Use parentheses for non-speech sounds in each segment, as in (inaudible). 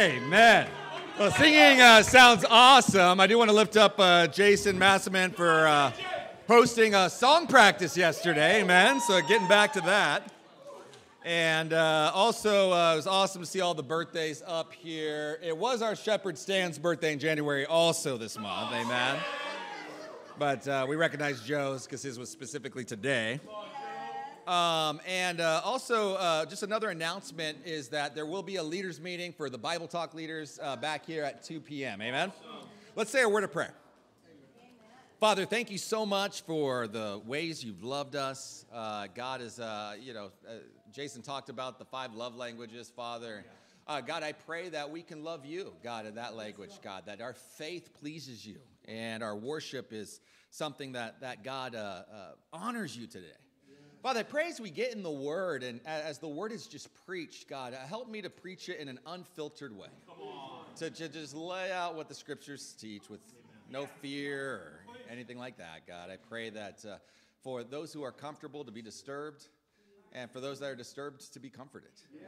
Amen. Well, singing uh, sounds awesome. I do want to lift up uh, Jason Massaman for uh, hosting a song practice yesterday. Amen. So getting back to that. And uh, also, uh, it was awesome to see all the birthdays up here. It was our shepherd Stan's birthday in January, also this month. Amen. But uh, we recognize Joe's because his was specifically today. Um, and uh, also, uh, just another announcement is that there will be a leaders meeting for the Bible Talk leaders uh, back here at 2 p.m. Amen? Let's say a word of prayer. Father, thank you so much for the ways you've loved us. Uh, God is, uh, you know, uh, Jason talked about the five love languages, Father. God, I pray that we can love you, God, in that language, God, that our faith pleases you and our worship is something that, that God honors you today. Father, I pray as we get in the Word and as the Word is just preached, God, uh, help me to preach it in an unfiltered way. To, to, just lay out what the Scriptures teach with no fear or anything like that, God. I pray that uh, for those who are comfortable to be disturbed, and for those that are disturbed to be comforted. Yes.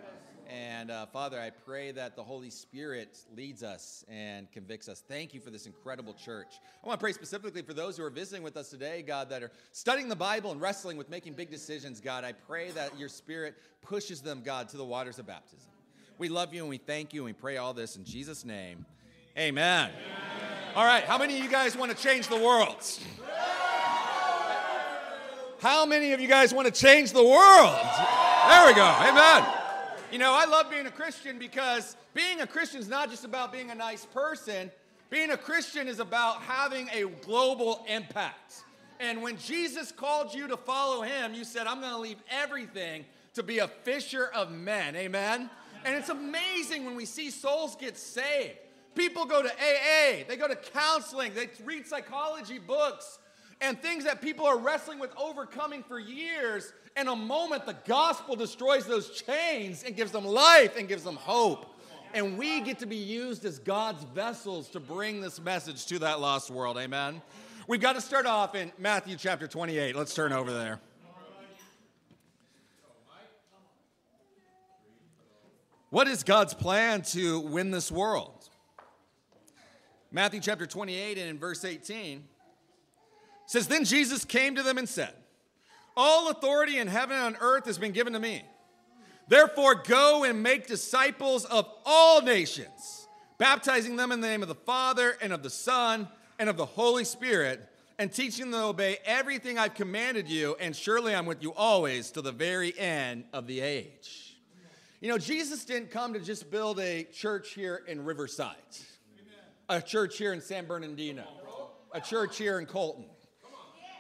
And uh, Father, I pray that the Holy Spirit leads us and convicts us. Thank you for this incredible church. I want to pray specifically for those who are visiting with us today, God, that are studying the Bible and wrestling with making big decisions, God. I pray that your Spirit pushes them, God, to the waters of baptism. We love you and we thank you and we pray all this in Jesus' name. Amen. Amen. All right, how many of you guys want to change the world? How many of you guys want to change the world? There we go. Amen. You know, I love being a Christian because being a Christian is not just about being a nice person. Being a Christian is about having a global impact. And when Jesus called you to follow him, you said, I'm going to leave everything to be a fisher of men. Amen. And it's amazing when we see souls get saved. People go to AA, they go to counseling, they read psychology books, and things that people are wrestling with overcoming for years. In a moment, the gospel destroys those chains and gives them life and gives them hope. And we get to be used as God's vessels to bring this message to that lost world. Amen. We've got to start off in Matthew chapter 28. Let's turn over there. What is God's plan to win this world? Matthew chapter 28 and in verse 18 says, Then Jesus came to them and said, All authority in heaven and on earth has been given to me. Therefore, go and make disciples of all nations, baptizing them in the name of the Father and of the Son and of the Holy Spirit, and teaching them to obey everything I've commanded you, and surely I'm with you always to the very end of the age. You know, Jesus didn't come to just build a church here in Riverside, a church here in San Bernardino, a church here in Colton.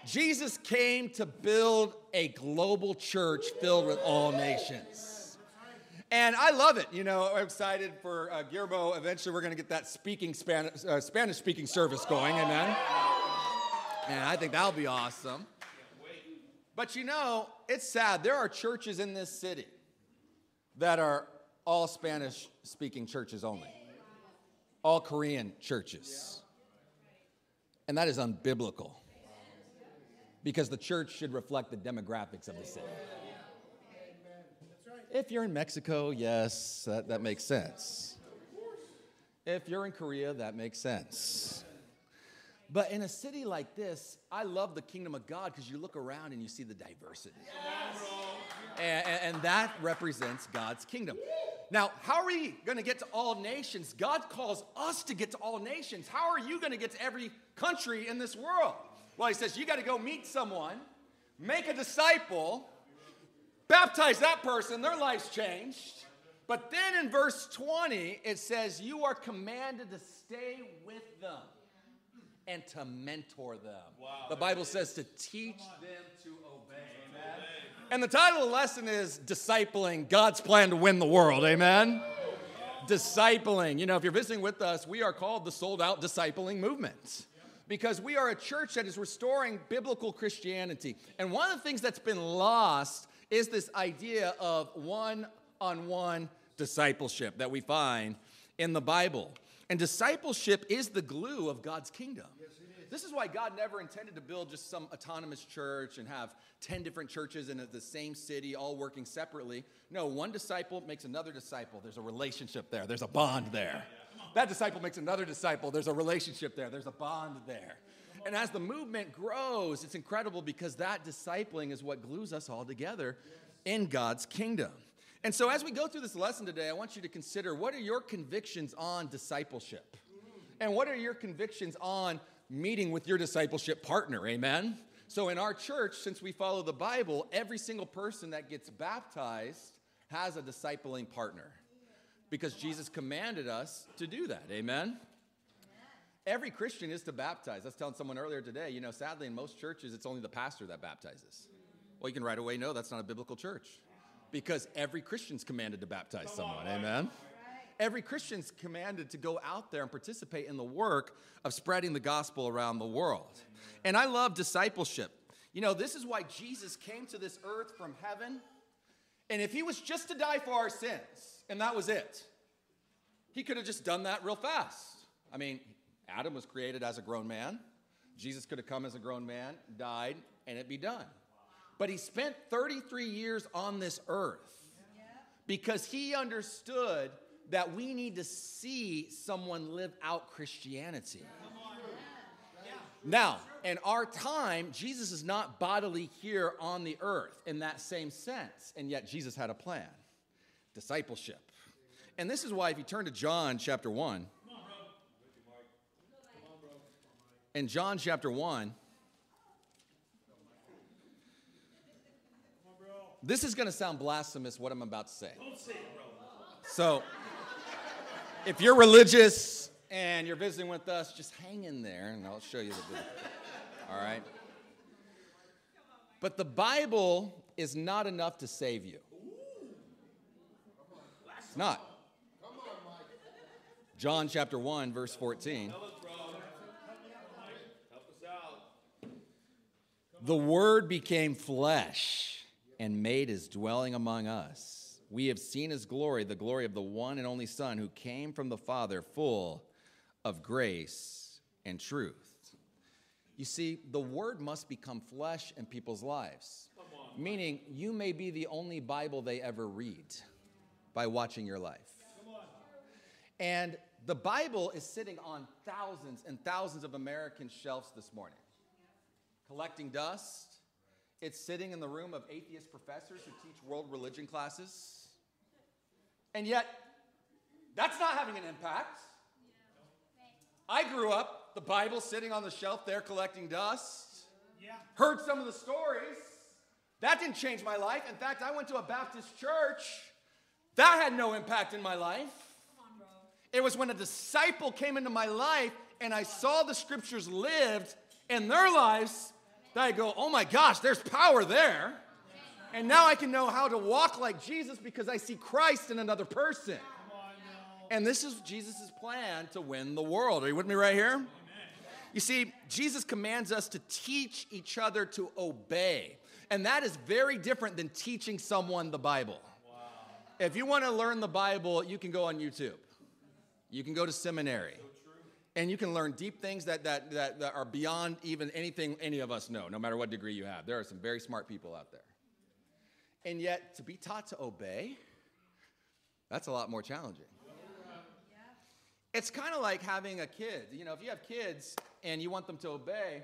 Jesus came to build a global church filled with all nations. And I love it. You know, I'm excited for uh, Guillermo. Eventually, we're going to get that speaking Spanish, uh, Spanish speaking service going. Amen. And I think that'll be awesome. But you know, it's sad. There are churches in this city that are all Spanish speaking churches only, all Korean churches. And that is unbiblical because the church should reflect the demographics of the city. If you're in Mexico, yes, that, that makes sense. If you're in Korea, that makes sense. But in a city like this, I love the kingdom of God because you look around and you see the diversity. And, and, that represents God's kingdom. Now, how are we going to get to all nations? God calls us to get to all nations. How are you going to get to every country in this world? Well, he says, you got to go meet someone, make a disciple, baptize that person, their life's changed. But then in verse 20, it says, You are commanded to stay with them and to mentor them. Wow. The Bible says to teach them to obey. Amen. And the title of the lesson is Discipling God's Plan to Win the World. Amen. Discipling. You know, if you're visiting with us, we are called the Sold Out Discipling Movement because we are a church that is restoring biblical Christianity. And one of the things that's been lost is this idea of one on one discipleship that we find in the Bible. And discipleship is the glue of God's kingdom. This is why God never intended to build just some autonomous church and have 10 different churches in the same city, all working separately. No, one disciple makes another disciple. There's a relationship there, there's a bond there. That disciple makes another disciple. There's a relationship there, there's a bond there. And as the movement grows, it's incredible because that discipling is what glues us all together in God's kingdom. And so, as we go through this lesson today, I want you to consider what are your convictions on discipleship? And what are your convictions on meeting with your discipleship partner? Amen? So, in our church, since we follow the Bible, every single person that gets baptized has a discipling partner because Jesus commanded us to do that. Amen? Every Christian is to baptize. I was telling someone earlier today, you know, sadly, in most churches, it's only the pastor that baptizes. Well, you can right away know that's not a biblical church because every Christian's commanded to baptize someone. Amen. Every Christian's commanded to go out there and participate in the work of spreading the gospel around the world. And I love discipleship. You know, this is why Jesus came to this earth from heaven. And if he was just to die for our sins, and that was it, he could have just done that real fast. I mean, Adam was created as a grown man. Jesus could have come as a grown man, died, and it be done. But he spent 33 years on this earth because he understood that we need to see someone live out Christianity. Now, in our time, Jesus is not bodily here on the earth in that same sense, and yet Jesus had a plan discipleship. And this is why, if you turn to John chapter 1, in John chapter 1, This is going to sound blasphemous, what I'm about to say. So, if you're religious and you're visiting with us, just hang in there and I'll show you the video. All right? But the Bible is not enough to save you. It's not. John chapter 1, verse 14. The Word became flesh and made his dwelling among us. We have seen his glory, the glory of the one and only Son who came from the Father, full of grace and truth. You see, the word must become flesh in people's lives, meaning you may be the only Bible they ever read by watching your life. And the Bible is sitting on thousands and thousands of American shelves this morning, collecting dust, it's sitting in the room of atheist professors who teach world religion classes. And yet, that's not having an impact. I grew up, the Bible sitting on the shelf there collecting dust. Yeah. Heard some of the stories. That didn't change my life. In fact, I went to a Baptist church. That had no impact in my life. On, it was when a disciple came into my life and I saw the scriptures lived in their lives that I go, oh my gosh, there's power there. And now I can know how to walk like Jesus because I see Christ in another person. And this is Jesus' plan to win the world. Are you with me right here? You see, Jesus commands us to teach each other to obey. And that is very different than teaching someone the Bible. If you want to learn the Bible, you can go on YouTube. You can go to seminary and you can learn deep things that, that, that, that, are beyond even anything any of us know, no matter what degree you have. There are some very smart people out there. And yet, to be taught to obey, that's a lot more challenging. It's kind of like having a kid. You know, if you have kids and you want them to obey,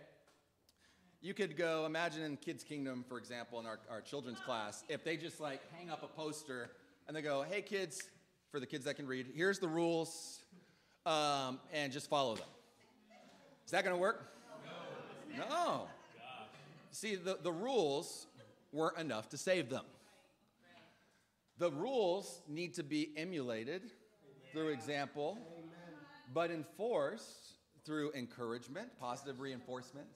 you could go, imagine in Kids Kingdom, for example, in our, our children's class, if they just like hang up a poster and they go, hey kids, for the kids that can read, here's the rules um, and just follow them. Is that going to work? No. no. See, the, the rules weren't enough to save them. The rules need to be emulated through example, but enforced through encouragement, positive reinforcement,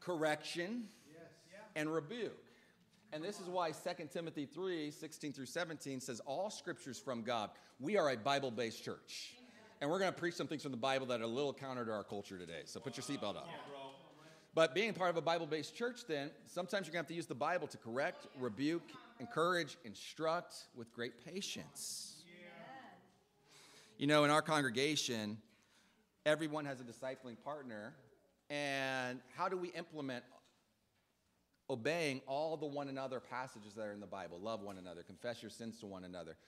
correction, and rebuke. And this is why 2 Timothy 3 16 through 17 says, All scriptures from God. We are a Bible based church. And we're going to preach some things from the Bible that are a little counter to our culture today. So put your seatbelt on. But being part of a Bible based church, then, sometimes you're going to have to use the Bible to correct, rebuke, encourage, instruct with great patience. You know, in our congregation, everyone has a discipling partner And how do we implement obeying all the one another passages that are in the Bible? Love one another, confess your sins to one another.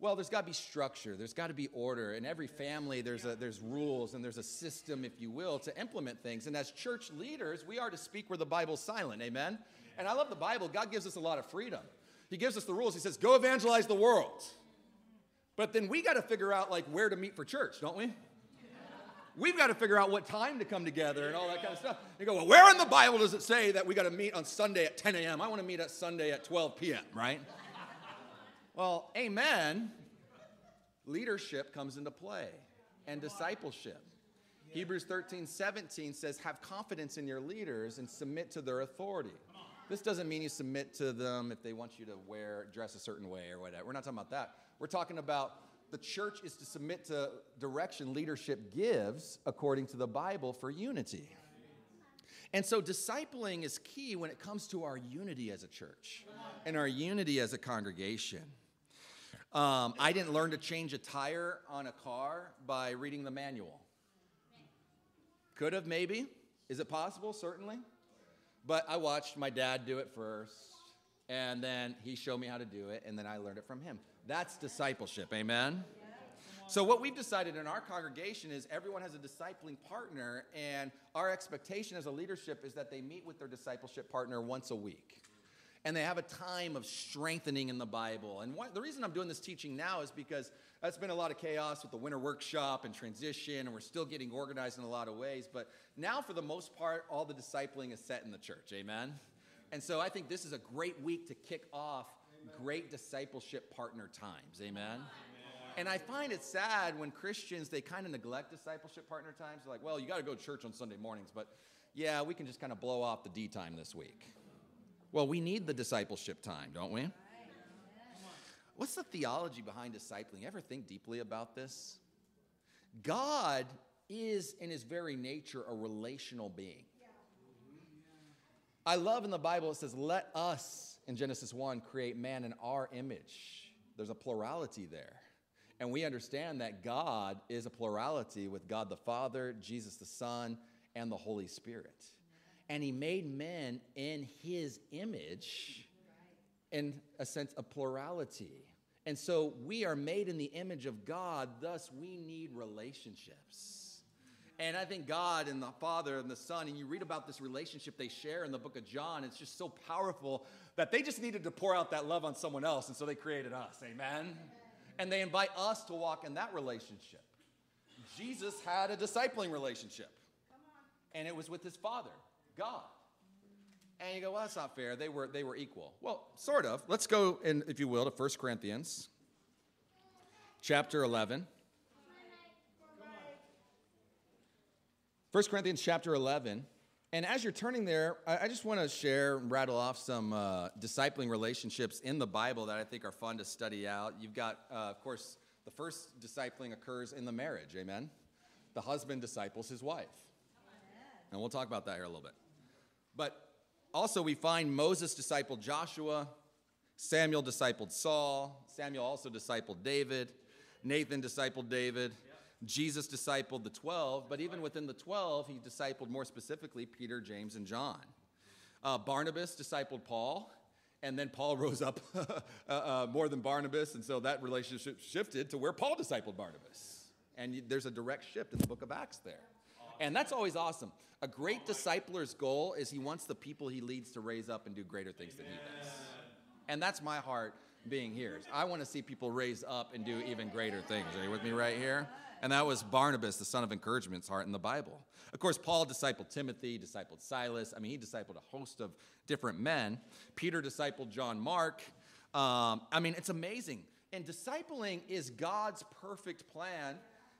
Well, there's got to be structure, there's got to be order. In every family, there's, a, there's rules and there's a system, if you will, to implement things. And as church leaders, we are to speak where the Bible's silent. Amen? And I love the Bible. God gives us a lot of freedom. He gives us the rules. He says, go evangelize the world. But then we got to figure out like where to meet for church, don't we? We've got to figure out what time to come together and all that kind of stuff. You go, well, where in the Bible does it say that we got to meet on Sunday at 10 a.m.? I want to meet at Sunday at 12 p.m., right? Well, amen. Leadership comes into play and discipleship. Hebrews 13, 17 says, Have confidence in your leaders and submit to their authority. This doesn't mean you submit to them if they want you to wear, dress a certain way or whatever. We're not talking about that. We're talking about the church is to submit to direction leadership gives according to the Bible for unity. And so discipling is key when it comes to our unity as a church and our unity as a congregation. Um, I didn't learn to change a tire on a car by reading the manual. Could have, maybe. Is it possible? Certainly. But I watched my dad do it first, and then he showed me how to do it, and then I learned it from him. That's discipleship. Amen. So, what we've decided in our congregation is everyone has a discipling partner, and our expectation as a leadership is that they meet with their discipleship partner once a week. And they have a time of strengthening in the Bible. And what, the reason I'm doing this teaching now is because that's been a lot of chaos with the winter workshop and transition, and we're still getting organized in a lot of ways. But now, for the most part, all the discipling is set in the church. Amen? And so I think this is a great week to kick off great discipleship partner times. Amen? And I find it sad when Christians they kind of neglect discipleship partner times. They're like, well, you got to go to church on Sunday mornings, but yeah, we can just kind of blow off the D time this week. Well, we need the discipleship time, don't we? What's the theology behind discipling? You ever think deeply about this? God is, in his very nature, a relational being. I love in the Bible, it says, let us, in Genesis 1, create man in our image. There's a plurality there. And we understand that God is a plurality with God the Father, Jesus the Son, and the Holy Spirit. And He made men in His image in a sense of plurality. And so we are made in the image of God, thus, we need relationships. And I think God and the Father and the Son, and you read about this relationship they share in the book of John, it's just so powerful that they just needed to pour out that love on someone else, and so they created us. Amen? And they invite us to walk in that relationship. Jesus had a discipling relationship, and it was with his Father, God. And you go, well, that's not fair. They were, they were equal. Well, sort of. Let's go, in, if you will, to 1 Corinthians chapter 11. 1 Corinthians chapter 11. And as you're turning there, I just want to share and rattle off some uh, discipling relationships in the Bible that I think are fun to study out. You've got, uh, of course, the first discipling occurs in the marriage, amen? The husband disciples his wife. And we'll talk about that here a little bit. But also, we find Moses discipled Joshua, Samuel discipled Saul, Samuel also discipled David, Nathan discipled David. Jesus discipled the 12, but even within the 12, he discipled more specifically Peter, James, and John. Uh, Barnabas discipled Paul, and then Paul (laughs) rose up (laughs) uh, uh, more than Barnabas, and so that relationship shifted to where Paul discipled Barnabas. And there's a direct shift in the book of Acts there. And that's always awesome. A great discipler's goal is he wants the people he leads to raise up and do greater things than he does. And that's my heart being here. I want to see people raise up and do even greater things. Are you with me right here? And that was Barnabas, the son of encouragement's heart in the Bible. Of course, Paul discipled Timothy, discipled Silas. I mean, he discipled a host of different men. Peter discipled John Mark. Um, I mean, it's amazing. And discipling is God's perfect plan.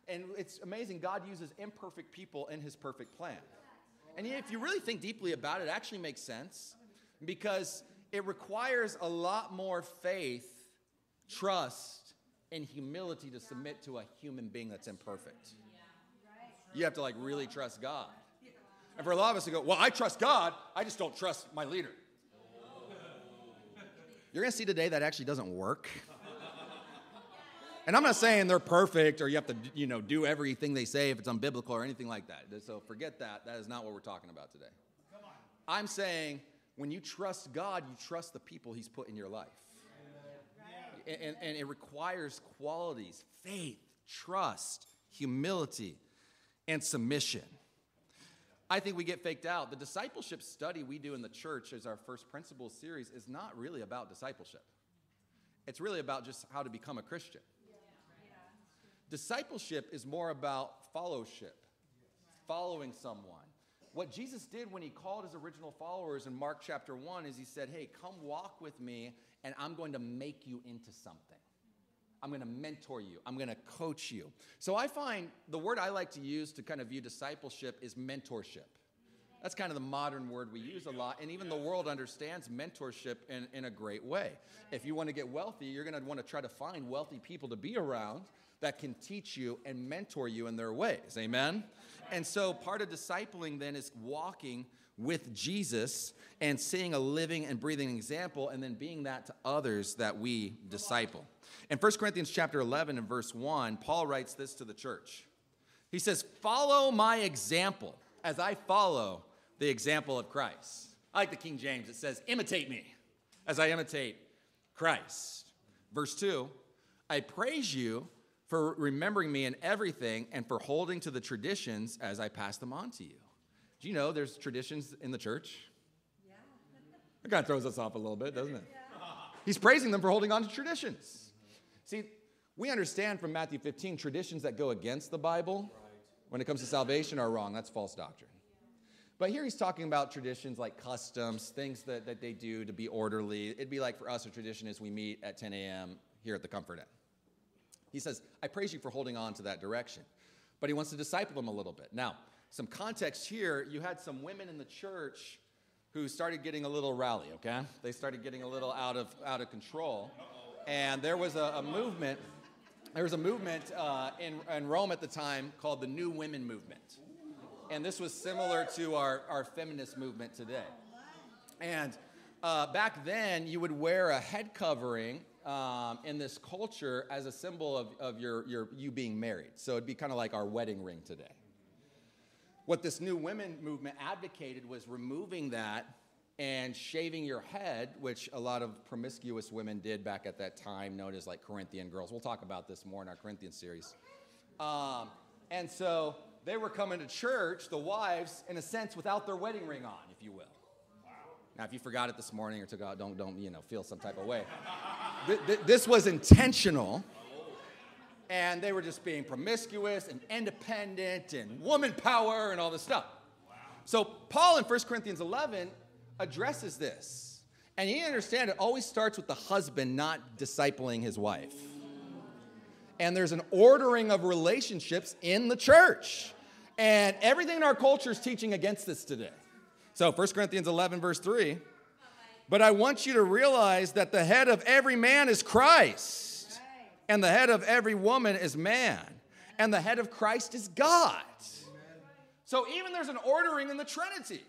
And it's amazing, God uses imperfect people in his perfect plan. And if you really think deeply about it, it actually makes sense because it requires a lot more faith, trust, and humility to submit to a human being that's imperfect. You have to like really trust God. And for a lot of us to go, well, I trust God, I just don't trust my leader. You're going to see today that actually doesn't work. And I'm not saying they're perfect or you have to, you know, do everything they say if it's unbiblical or anything like that. So forget that. That is not what we're talking about today. I'm saying when you trust God, you trust the people He's put in your life. And, and, it requires qualities faith, trust, humility, and submission. I think we get faked out. The discipleship study we do in the church as our first principles series is not really about discipleship. It's really about just how to become a Christian. Discipleship is more about fellowship, following someone. What Jesus did when he called his original followers in Mark chapter 1 is he said, Hey, come walk with me, and I'm going to make you into something. I'm going to mentor you. I'm going to coach you. So I find the word I like to use to kind of view discipleship is mentorship. That's kind of the modern word we use a lot. And even the world understands mentorship in, in a great way. If you want to get wealthy, you're going to want to try to find wealthy people to be around that can teach you and mentor you in their ways. Amen? And so part of discipling then is walking with Jesus and seeing a living and breathing example and then being that to others that we disciple. In 1 Corinthians chapter 11 and verse 1, Paul writes this to the church. He says, "Follow my example as I follow the example of Christ." I like the King James. It says, "Imitate me as I imitate Christ." Verse 2, "I praise you for remembering me in everything and for holding to the traditions as I pass them on to you. Do you know there's traditions in the church? Yeah. It kind of throws us off a little bit, doesn't it? Yeah. He's praising them for holding on to traditions. See, we understand from Matthew 15 traditions that go against the Bible when it comes to salvation are wrong. That's false doctrine. But here he's talking about traditions like customs, things that, that they do to be orderly. It'd be like for us, a tradition is we meet at 10 a.m. here at the Comfort Inn. He says, I praise you for holding on to that direction. But he wants to disciple them a little bit. Now, some context here you had some women in the church who started getting a little rowdy, okay? They started getting a little out of, out of control. And there was a, a movement. There was a movement uh, in, in Rome at the time called the New Women Movement. And this was similar to our, our feminist movement today. And uh, back then, you would wear a head covering um, in this culture as a symbol of, of your, your, you being married. So it'd be kind of like our wedding ring today. What this new women movement advocated was removing that and shaving your head, which a lot of promiscuous women did back at that time, known as like Corinthian girls. We'll talk about this more in our Corinthian series. Um, and so they were coming to church, the wives, in a sense, without their wedding ring on, if you will. Now, if you forgot it this morning or took out, don't, don't, you know, feel some type of way. this was intentional. And they were just being promiscuous and independent and woman power and all this stuff. So, Paul in 1 Corinthians 11 addresses this. And you understand it always starts with the husband not discipling his wife. And there's an ordering of relationships in the church. And everything in our culture is teaching against this today. So 1 Corinthians 11, verse 3. But I want you to realize that the head of every man is Christ, and the head of every woman is man, and the head of Christ is God. So even there's an ordering in the Trinity.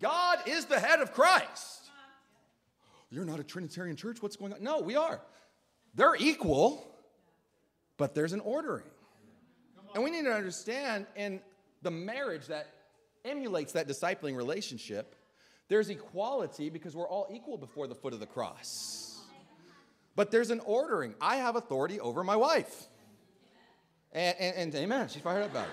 God is the head of Christ. You're not a Trinitarian church. What's going on? No, we are. They're equal, but there's an ordering. And we need to understand in the marriage that emulates that discipling relationship. There's equality because we're all equal before the foot of the cross. But there's an ordering. I have authority over my wife. And, and, and amen, she's fired up about it.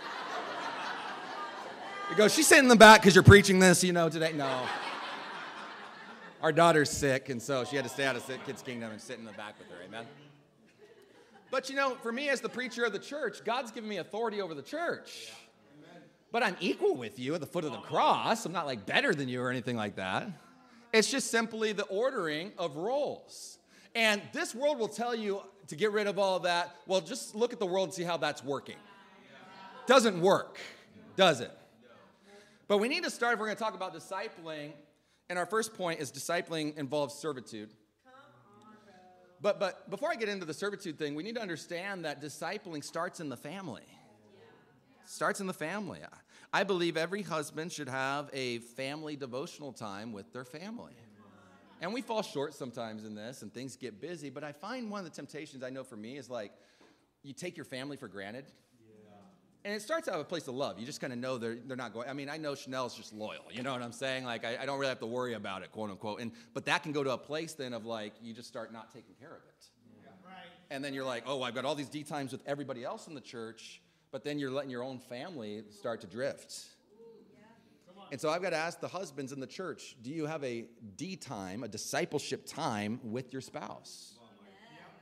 You go, she's sitting in the back because you're preaching this, you know, today. No. Our daughter's sick, and so she had to stay out of Kids Kingdom and sit in the back with her, amen? But you know, for me as the preacher of the church, God's given me authority over the church but I'm equal with you at the foot of the cross. I'm not like better than you or anything like that. It's just simply the ordering of roles. And this world will tell you to get rid of all that. Well, just look at the world and see how that's working. Doesn't work, does it? But we need to start if we're going to talk about discipling. And our first point is discipling involves servitude. But, but before I get into the servitude thing, we need to understand that discipling starts in the family starts in the family. I believe every husband should have a family devotional time with their family. And we fall short sometimes in this and things get busy, but I find one of the temptations I know for me is like you take your family for granted. And it starts out with a place of love. You just kind of know they're, they're not going. I mean, I know Chanel's just loyal. You know what I'm saying? Like, I, I don't really have to worry about it, quote unquote. And, but that can go to a place then of like, you just start not taking care of it. Yeah. Right. And then you're like, oh, I've got all these D times with everybody else in the church, but then you're letting your own family start to drift. And so I've got to ask the husbands in the church do you have a D time, a discipleship time with your spouse?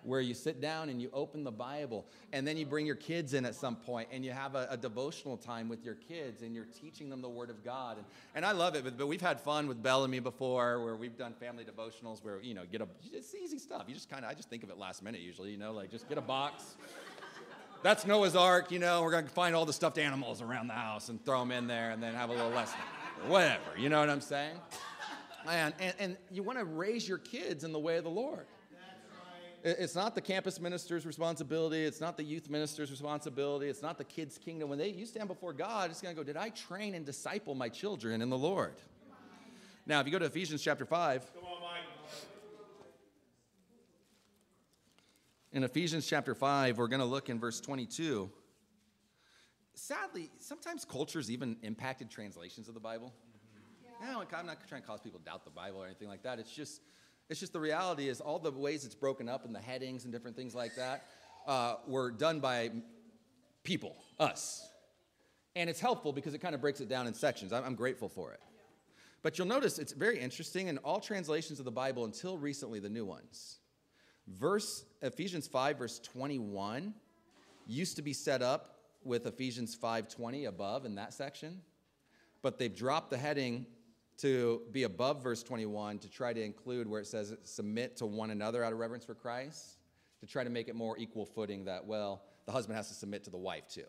Where you sit down and you open the Bible, and then you bring your kids in at some point, and you have a, a devotional time with your kids, and you're teaching them the Word of God. And, and I love it, but, but we've had fun with Bellamy before, where we've done family devotionals, where you know, get a it's easy stuff. You just kind of I just think of it last minute usually, you know, like just get a box that's Noah's Ark, you know, we're going to find all the stuffed animals around the house and throw them in there and then have a little lesson. Or whatever, you know what I'm saying? And, and, and you want to raise your kids in the way of the Lord. It's not the campus minister's responsibility. It's not the youth minister's responsibility. It's not the kids' kingdom. When they, you stand before God, it's going to go, Did I train and disciple my children in the Lord? Now, if you go to Ephesians chapter 5, In Ephesians chapter 5, we're going to look in verse 22. Sadly, sometimes cultures even impacted translations of the Bible. Yeah. I'm not trying to cause people to doubt the Bible or anything like that. It's just, it's just the reality is all the ways it's broken up and the headings and different things like that uh, were done by people, us. And it's helpful because it kind of breaks it down in sections. I'm, I'm grateful for it. But you'll notice it's very interesting in all translations of the Bible until recently, the new ones. Verse Ephesians 5 verse 21 used to be set up with Ephesians 5:20 above in that section, but they've dropped the heading to be above verse 21 to try to include where it says submit to one another out of reverence for Christ, to try to make it more equal footing that well, the husband has to submit to the wife too.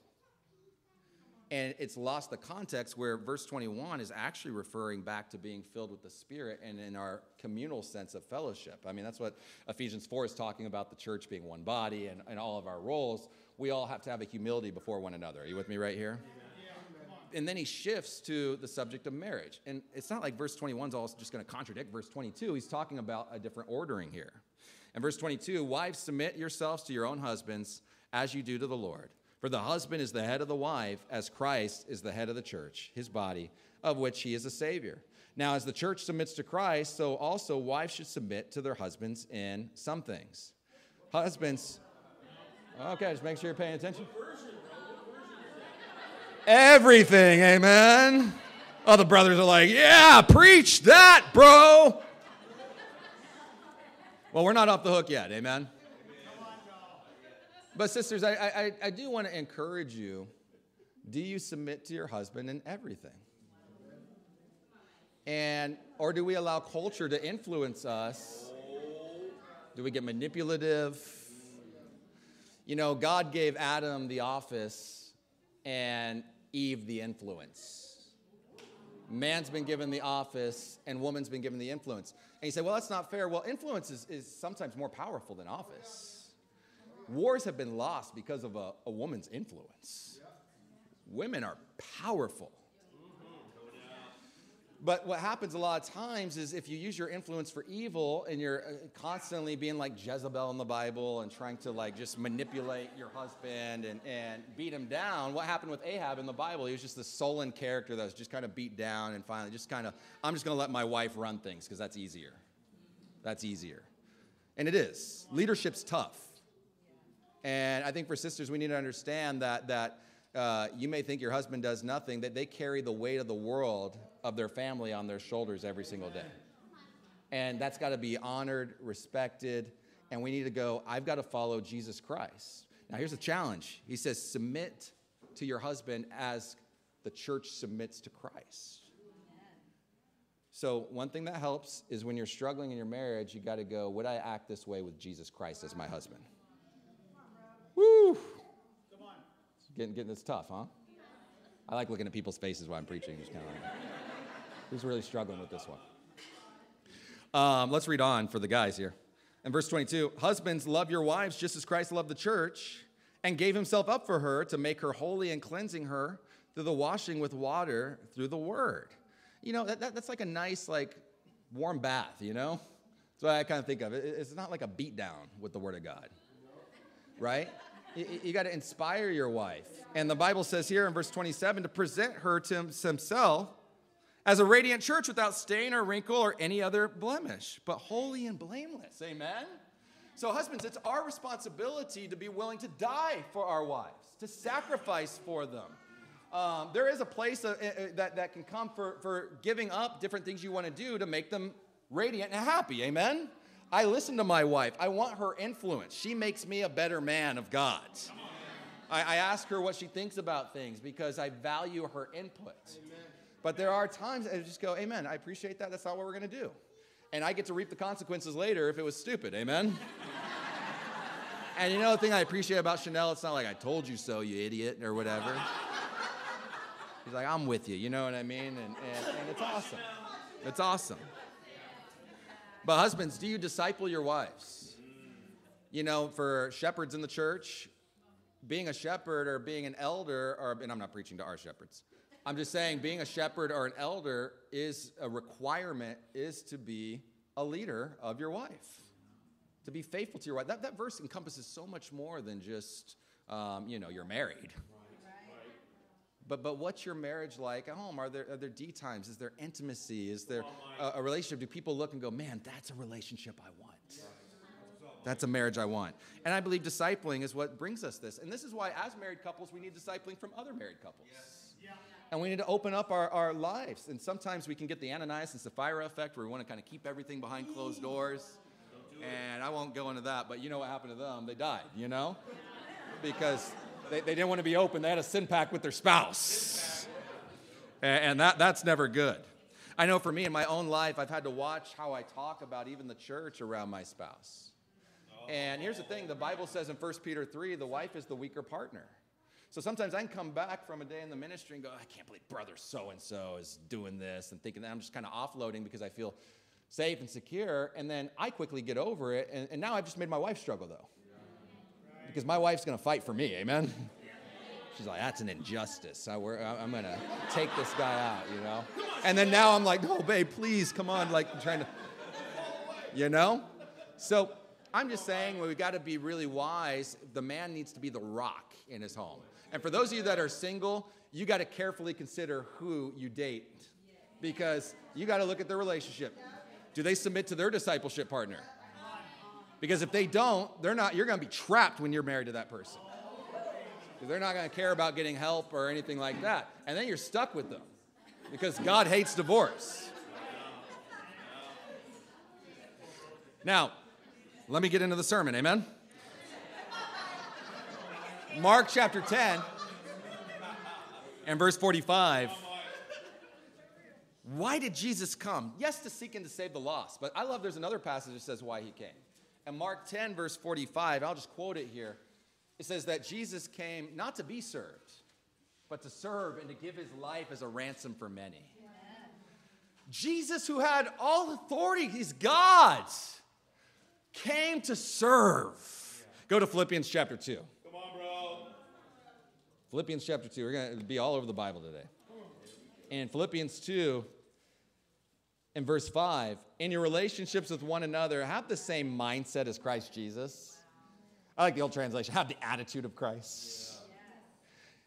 And it's lost the context where verse 21 is actually referring back to being filled with the Spirit and in our communal sense of fellowship. I mean, that's what Ephesians 4 is talking about the church being one body and, and all of our roles. We all have to have a humility before one another. Are you with me right here? and then he shifts to the subject of marriage. And it's not like verse 21 is all just going to contradict verse 22. He's talking about a different ordering here. In verse 22, wives, submit yourselves to your own husbands as you do to the Lord. For the husband is the head of the wife, as Christ is the head of the church, his body, of which he is a Savior. Now, as the church submits to Christ, so also wives should submit to their husbands in some things. Husbands, okay, just make sure you're paying attention. Everything, amen. All the brothers are like, yeah, preach that, bro. Well, we're not off the hook yet, amen. But, sisters, I, I, I do want to encourage you do you submit to your husband in everything? And, or do we allow culture to influence us? Do we get manipulative? You know, God gave Adam the office and Eve the influence. Man's been given the office and woman's been given the influence. And you say, well, that's not fair. Well, influence is, is sometimes more powerful than office. Wars have been lost because of a, a woman's influence. Women are powerful. But what happens a lot of times is if you use your influence for evil and you're uh, constantly being like Jezebel in the Bible and trying to like just manipulate your husband and, and beat him down, what happened with Ahab in the Bible? He was just this sullen character that was just kind of beat down and finally just kind of, I'm just going to let my wife run things because that's easier. That's easier. And it is. Leadership's tough. And I think for sisters, we need to understand that, that uh, you may think your husband does nothing, that they carry the weight of the world of their family on their shoulders every single day. And that's got to be honored, respected, and we need to go, I've got to follow Jesus Christ. Now, here's the challenge He says, submit to your husband as the church submits to Christ. So, one thing that helps is when you're struggling in your marriage, you got to go, Would I act this way with Jesus Christ as my husband? Woo! Come on. Getting, getting this tough, huh? I like looking at people's faces while I'm preaching. Just kind of like, who's really struggling with this one? Um, let's read on for the guys here. In verse 22, husbands, love your wives just as Christ loved the church and gave himself up for her to make her holy and cleansing her through the washing with water through the word. You know, that, that, that's like a nice, like, warm bath, you know? That's what I kind of think of it. It's not like a beatdown with the Word of God, right? You, got to inspire your wife. And the Bible says here in verse 27 to present her to himself as a radiant church without stain or wrinkle or any other blemish, but holy and blameless. Amen? So, husbands, it's our responsibility to be willing to die for our wives, to sacrifice for them. Um, there is a place uh, uh, that, that can come for, for giving up different things you want to do to make them radiant and happy. Amen? I listen to my wife. I want her influence. She makes me a better man of God. I, I ask her what she thinks about things because I value her input. Amen. But there are times I just go, Amen, I appreciate that. That's not what we're going to do. And I get to reap the consequences later if it was stupid. Amen? (laughs) and you know the thing I appreciate about Chanel? It's not like I told you so, you idiot, or whatever. He's like, I'm with you. You know what I mean? And, and, and it's awesome. It's awesome. But husbands, do you disciple your wives? You know, for shepherds in the church, being a shepherd or being an elder, or, and I'm not preaching to our shepherds. I'm just saying being a shepherd or an elder is a requirement is to be a leader of your wife, to be faithful to your wife. That, that verse encompasses so much more than just, um, you know, you're married. But, but what's your marriage like at home? Are there, are there D times? Is there intimacy? Is there a, a, relationship? Do people look and go, man, that's a relationship I want? That's a marriage I want. And I believe discipling is what brings us this. And this is why, as married couples, we need discipling from other married couples. And we need to open up our, our lives. And sometimes we can get the Ananias and Sapphira effect where we want to kind of keep everything behind closed doors. And I won't go into that, but you know what happened to them? They died, you know? Because they, they didn't want to be open. They had a sin pact with their spouse. And, and that, that's never good. I know for me in my own life, I've had to watch how I talk about even the church around my spouse. And here's the thing the Bible says in 1 Peter 3 the wife is the weaker partner. So sometimes I can come back from a day in the ministry and go, I can't believe brother so and so is doing this, and thinking that I'm just kind of offloading because I feel safe and secure. And then I quickly get over it. And, and now I've just made my wife struggle, though because my wife's going to fight for me. Amen. She's like, that's an injustice. I, am going to take this guy out, you know? And then now I'm like, no, babe, please, come on. Like, I'm trying to, you know? So I'm just saying we've got to be really wise. The man needs to be the rock in his home. And for those of you that are single, you got to carefully consider who you date because you got to look at their relationship. Do they submit to their discipleship partner? Because if they don't, they're not, you're going to be trapped when you're married to that person. Because they're not going to care about getting help or anything like that. And then you're stuck with them because God hates divorce. Now, let me get into the sermon. Amen? Mark chapter 10 and verse 45. Why did Jesus come? Yes, to seek and to save the lost. But I love there's another passage that says why he came. And Mark 10, verse 45, I'll just quote it here. It says that Jesus came not to be served, but to serve and to give his life as a ransom for many. Jesus, who had all authority, he's God, came to serve. Go to Philippians chapter 2. Come on, bro. Philippians chapter 2. We're going to be all over the Bible today. In Philippians 2, in verse 5 in your relationships with one another, have the same mindset as Christ Jesus. I like the old translation have the attitude of Christ.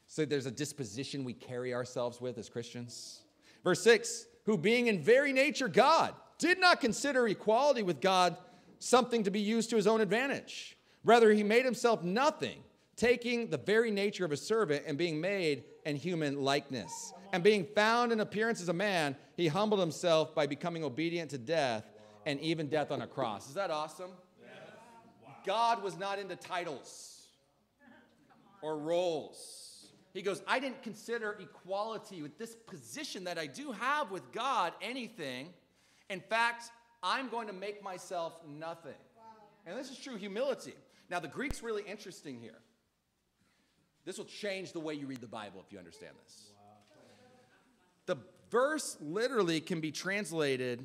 So there's a disposition we carry ourselves with as Christians. Verse 6 who being in very nature God, did not consider equality with God something to be used to his own advantage. Rather, he made himself nothing, taking the very nature of a servant and being made in human likeness and being found in appearance as a man, he humbled himself by becoming obedient to death and even death on a cross. Is that awesome? God was not into titles or roles. He goes, I didn't consider equality with this position that I do have with God anything. In fact, I'm going to make myself nothing. And this is true humility. Now, the Greek's really interesting here. This will change the way you read the Bible if you understand this. The verse literally can be translated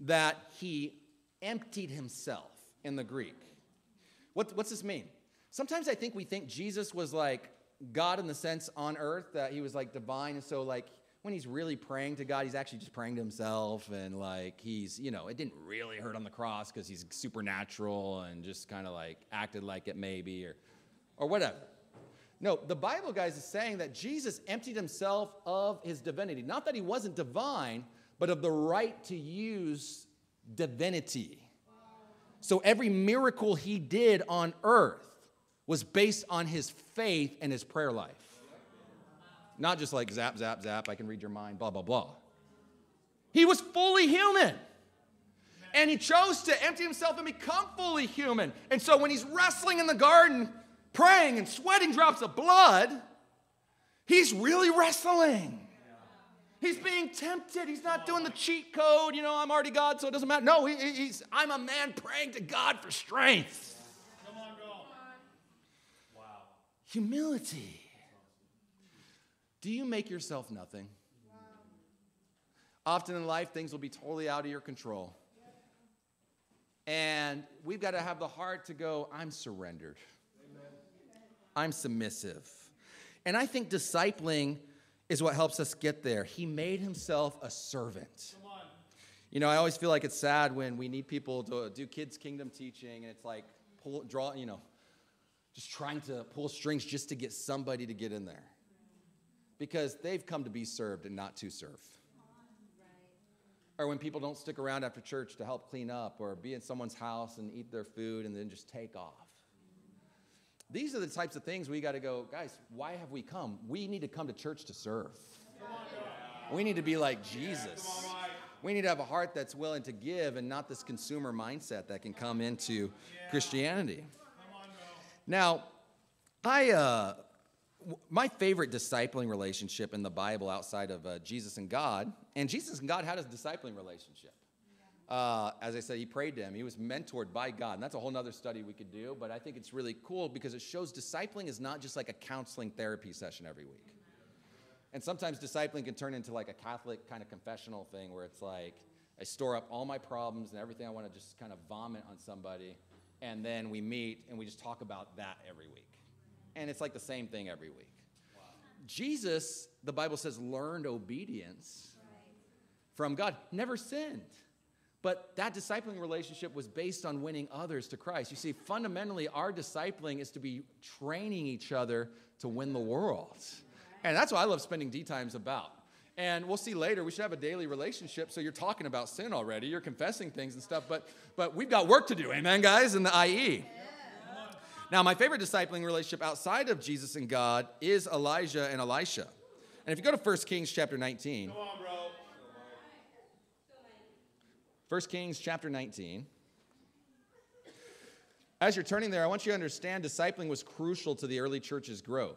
that he emptied himself in the Greek. What, what's this mean? Sometimes I think we think Jesus was like God in the sense on earth that he was like divine, and so like when he's really praying to God, he's actually just praying to himself and like he's, you know, it didn't really hurt on the cross because he's supernatural and just kind of like acted like it maybe or or whatever. No, the Bible, guys, is saying that Jesus emptied himself of his divinity. Not that he wasn't divine, but of the right to use divinity. So every miracle he did on earth was based on his faith and his prayer life. Not just like zap, zap, zap, I can read your mind, blah, blah, blah. He was fully human. And he chose to empty himself and become fully human. And so when he's wrestling in the garden, praying and sweating drops of blood, he's really wrestling. He's being tempted. He's not doing the cheat code, you know, I'm already God, so it doesn't matter. No, he, he's, I'm a man praying to God for strength. Come on, go. Wow. Humility. Do you make yourself nothing? Often in life, things will be totally out of your control. And we've got to have the heart to go, I'm surrendered. I'm submissive. And I think discipling is what helps us get there. He made himself a servant. You know, I always feel like it's sad when we need people to do kids' kingdom teaching and it's like pull, draw, you know, just trying to pull strings just to get somebody to get in there because they've come to be served and not to serve. Or when people don't stick around after church to help clean up or be in someone's house and eat their food and then just take off. These are the types of things we got to go, guys, why have we come? We need to come to church to serve. We need to be like Jesus. We need to have a heart that's willing to give and not this consumer mindset that can come into Christianity. Now, I, uh, my favorite discipling relationship in the Bible outside of uh, Jesus and God, and Jesus and God had a discipling relationship. Uh, as I said, he prayed to him. He was mentored by God. And that's a whole other study we could do, but I think it's really cool because it shows discipling is not just like a counseling therapy session every week. And sometimes discipling can turn into like a Catholic kind of confessional thing where it's like, I store up all my problems and everything I want to just kind of vomit on somebody. And then we meet and we just talk about that every week and it's like the same thing every week. Wow. Jesus, the Bible says, learned obedience from God, never sinned. But that discipling relationship was based on winning others to Christ. You see, fundamentally, our discipling is to be training each other to win the world. And that's what I love spending D times about. And we'll see later, we should have a daily relationship. So you're talking about sin already, you're confessing things and stuff, but, but we've got work to do, amen, guys, in the IE. Now, my favorite discipling relationship outside of Jesus and God is Elijah and Elisha. And if you go to 1 Kings chapter 19, Come on, bro. 1 Kings chapter 19. As you're turning there, I want you to understand discipling was crucial to the early church's growth.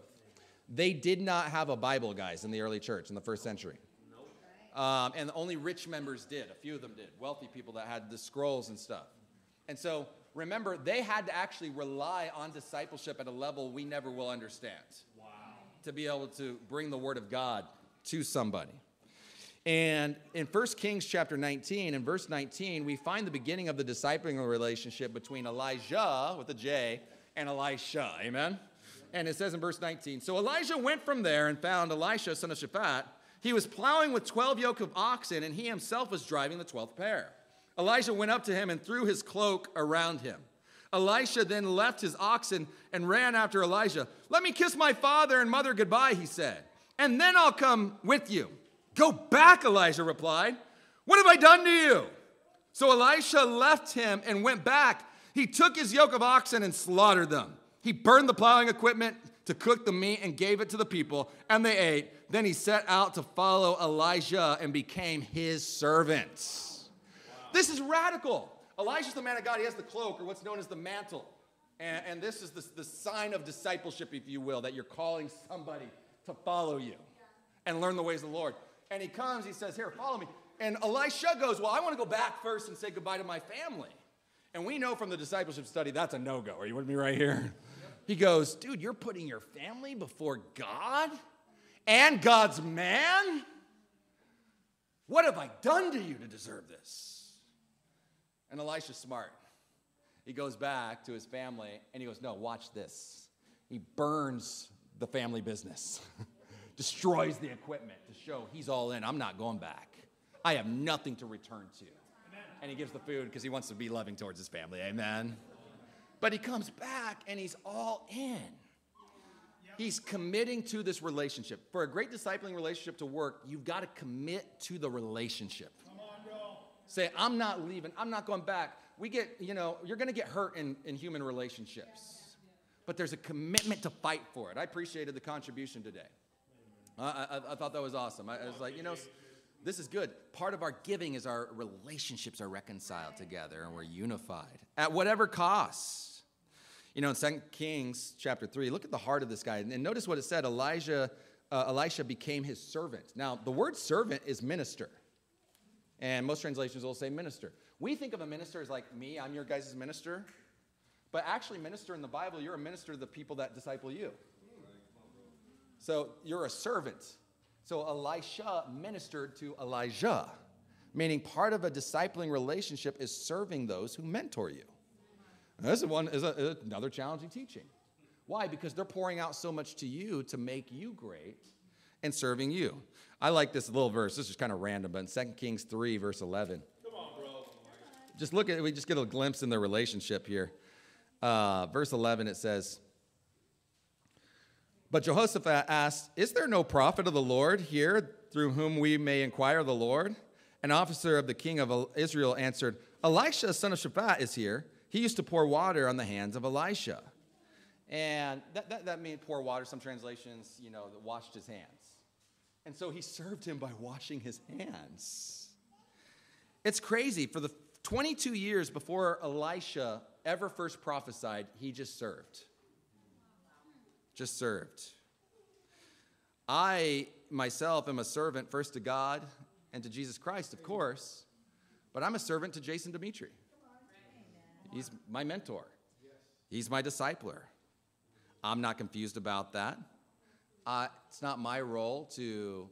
They did not have a Bible, guys, in the early church in the first century. Um, and only rich members did. A few of them did. Wealthy people that had the scrolls and stuff. And so remember, they had to actually rely on discipleship at a level we never will understand wow. to be able to bring the word of God to somebody. And in 1 Kings chapter 19, in verse 19, we find the beginning of the discipling relationship between Elijah with a J and Elisha. Amen? And it says in verse 19 So Elijah went from there and found Elisha, son of Shaphat. He was plowing with 12 yoke of oxen, and he himself was driving the 12th pair. Elijah went up to him and threw his cloak around him. Elisha then left his oxen and ran after Elijah. Let me kiss my father and mother goodbye, he said, and then I'll come with you. Go back, Elijah replied. What have I done to you? So Elisha left him and went back. He took his yoke of oxen and slaughtered them. He burned the plowing equipment to cook the meat and gave it to the people, and they ate. Then he set out to follow Elijah and became his servant. This is radical. Elijah's the man of God. He has the cloak, or what's known as the mantle. And, and this is the, the sign of discipleship, if you will, that you're calling somebody to follow you and learn the ways of the Lord. And he comes, he says, Here, follow me. And Elisha goes, Well, I want to go back first and say goodbye to my family. And we know from the discipleship study that's a no go. Are you with me right here? He goes, Dude, you're putting your family before God and God's man? What have I done to you to deserve this? And Elisha's smart. He goes back to his family and he goes, No, watch this. He burns the family business, (laughs) destroys the equipment to show he's all in. I'm not going back. I have nothing to return to. And he gives the food because he wants to be loving towards his family. Amen. But he comes back and he's all in. He's committing to this relationship. For a great discipling relationship to work, you've got to commit to the relationship. Say, I'm not leaving. I'm not going back. We get, you know, you're going to get hurt in, in human relationships. But there's a commitment to fight for it. I appreciated the contribution today. I, I, I thought that was awesome. I, I was like, you know, this is good. Part of our giving is our relationships are reconciled together and we're unified at whatever cost. You know, in 2 Kings chapter 3, look at the heart of this guy. And notice what it said Elijah, uh, Elisha became his servant. Now, the word servant is minister. And most translations will say minister. We think of a minister as like me, I'm your guys' minister. But actually, minister in the Bible, you're a minister to the people that disciple you. So you're a servant. So Elisha ministered to Elijah, meaning part of a discipling relationship is serving those who mentor you. this is one is, a, is another challenging teaching. Why? Because they're pouring out so much to you to make you great and serving you. I like this little verse. This is kind of random, but in 2 Kings 3, verse 11. Come on, bro. Just look at it. We just get a glimpse in their relationship here. Uh, verse 11, it says, But Jehoshaphat asked, Is there no prophet of the Lord here through whom we may inquire the Lord? An officer of the king of Israel answered, Elisha, son of Shaphat, is here. He used to pour water on the hands of Elisha. And that, that, that means pour water. Some translations, you know, that washed his hands. And so he served him by washing his hands. It's crazy. For the 22 years before Elisha ever first prophesied, he just served. Just served. I myself am a servant first to God and to Jesus Christ, of course, but I'm a servant to Jason Dimitri. He's my mentor, he's my discipler. I'm not confused about that. Uh, it's not my role to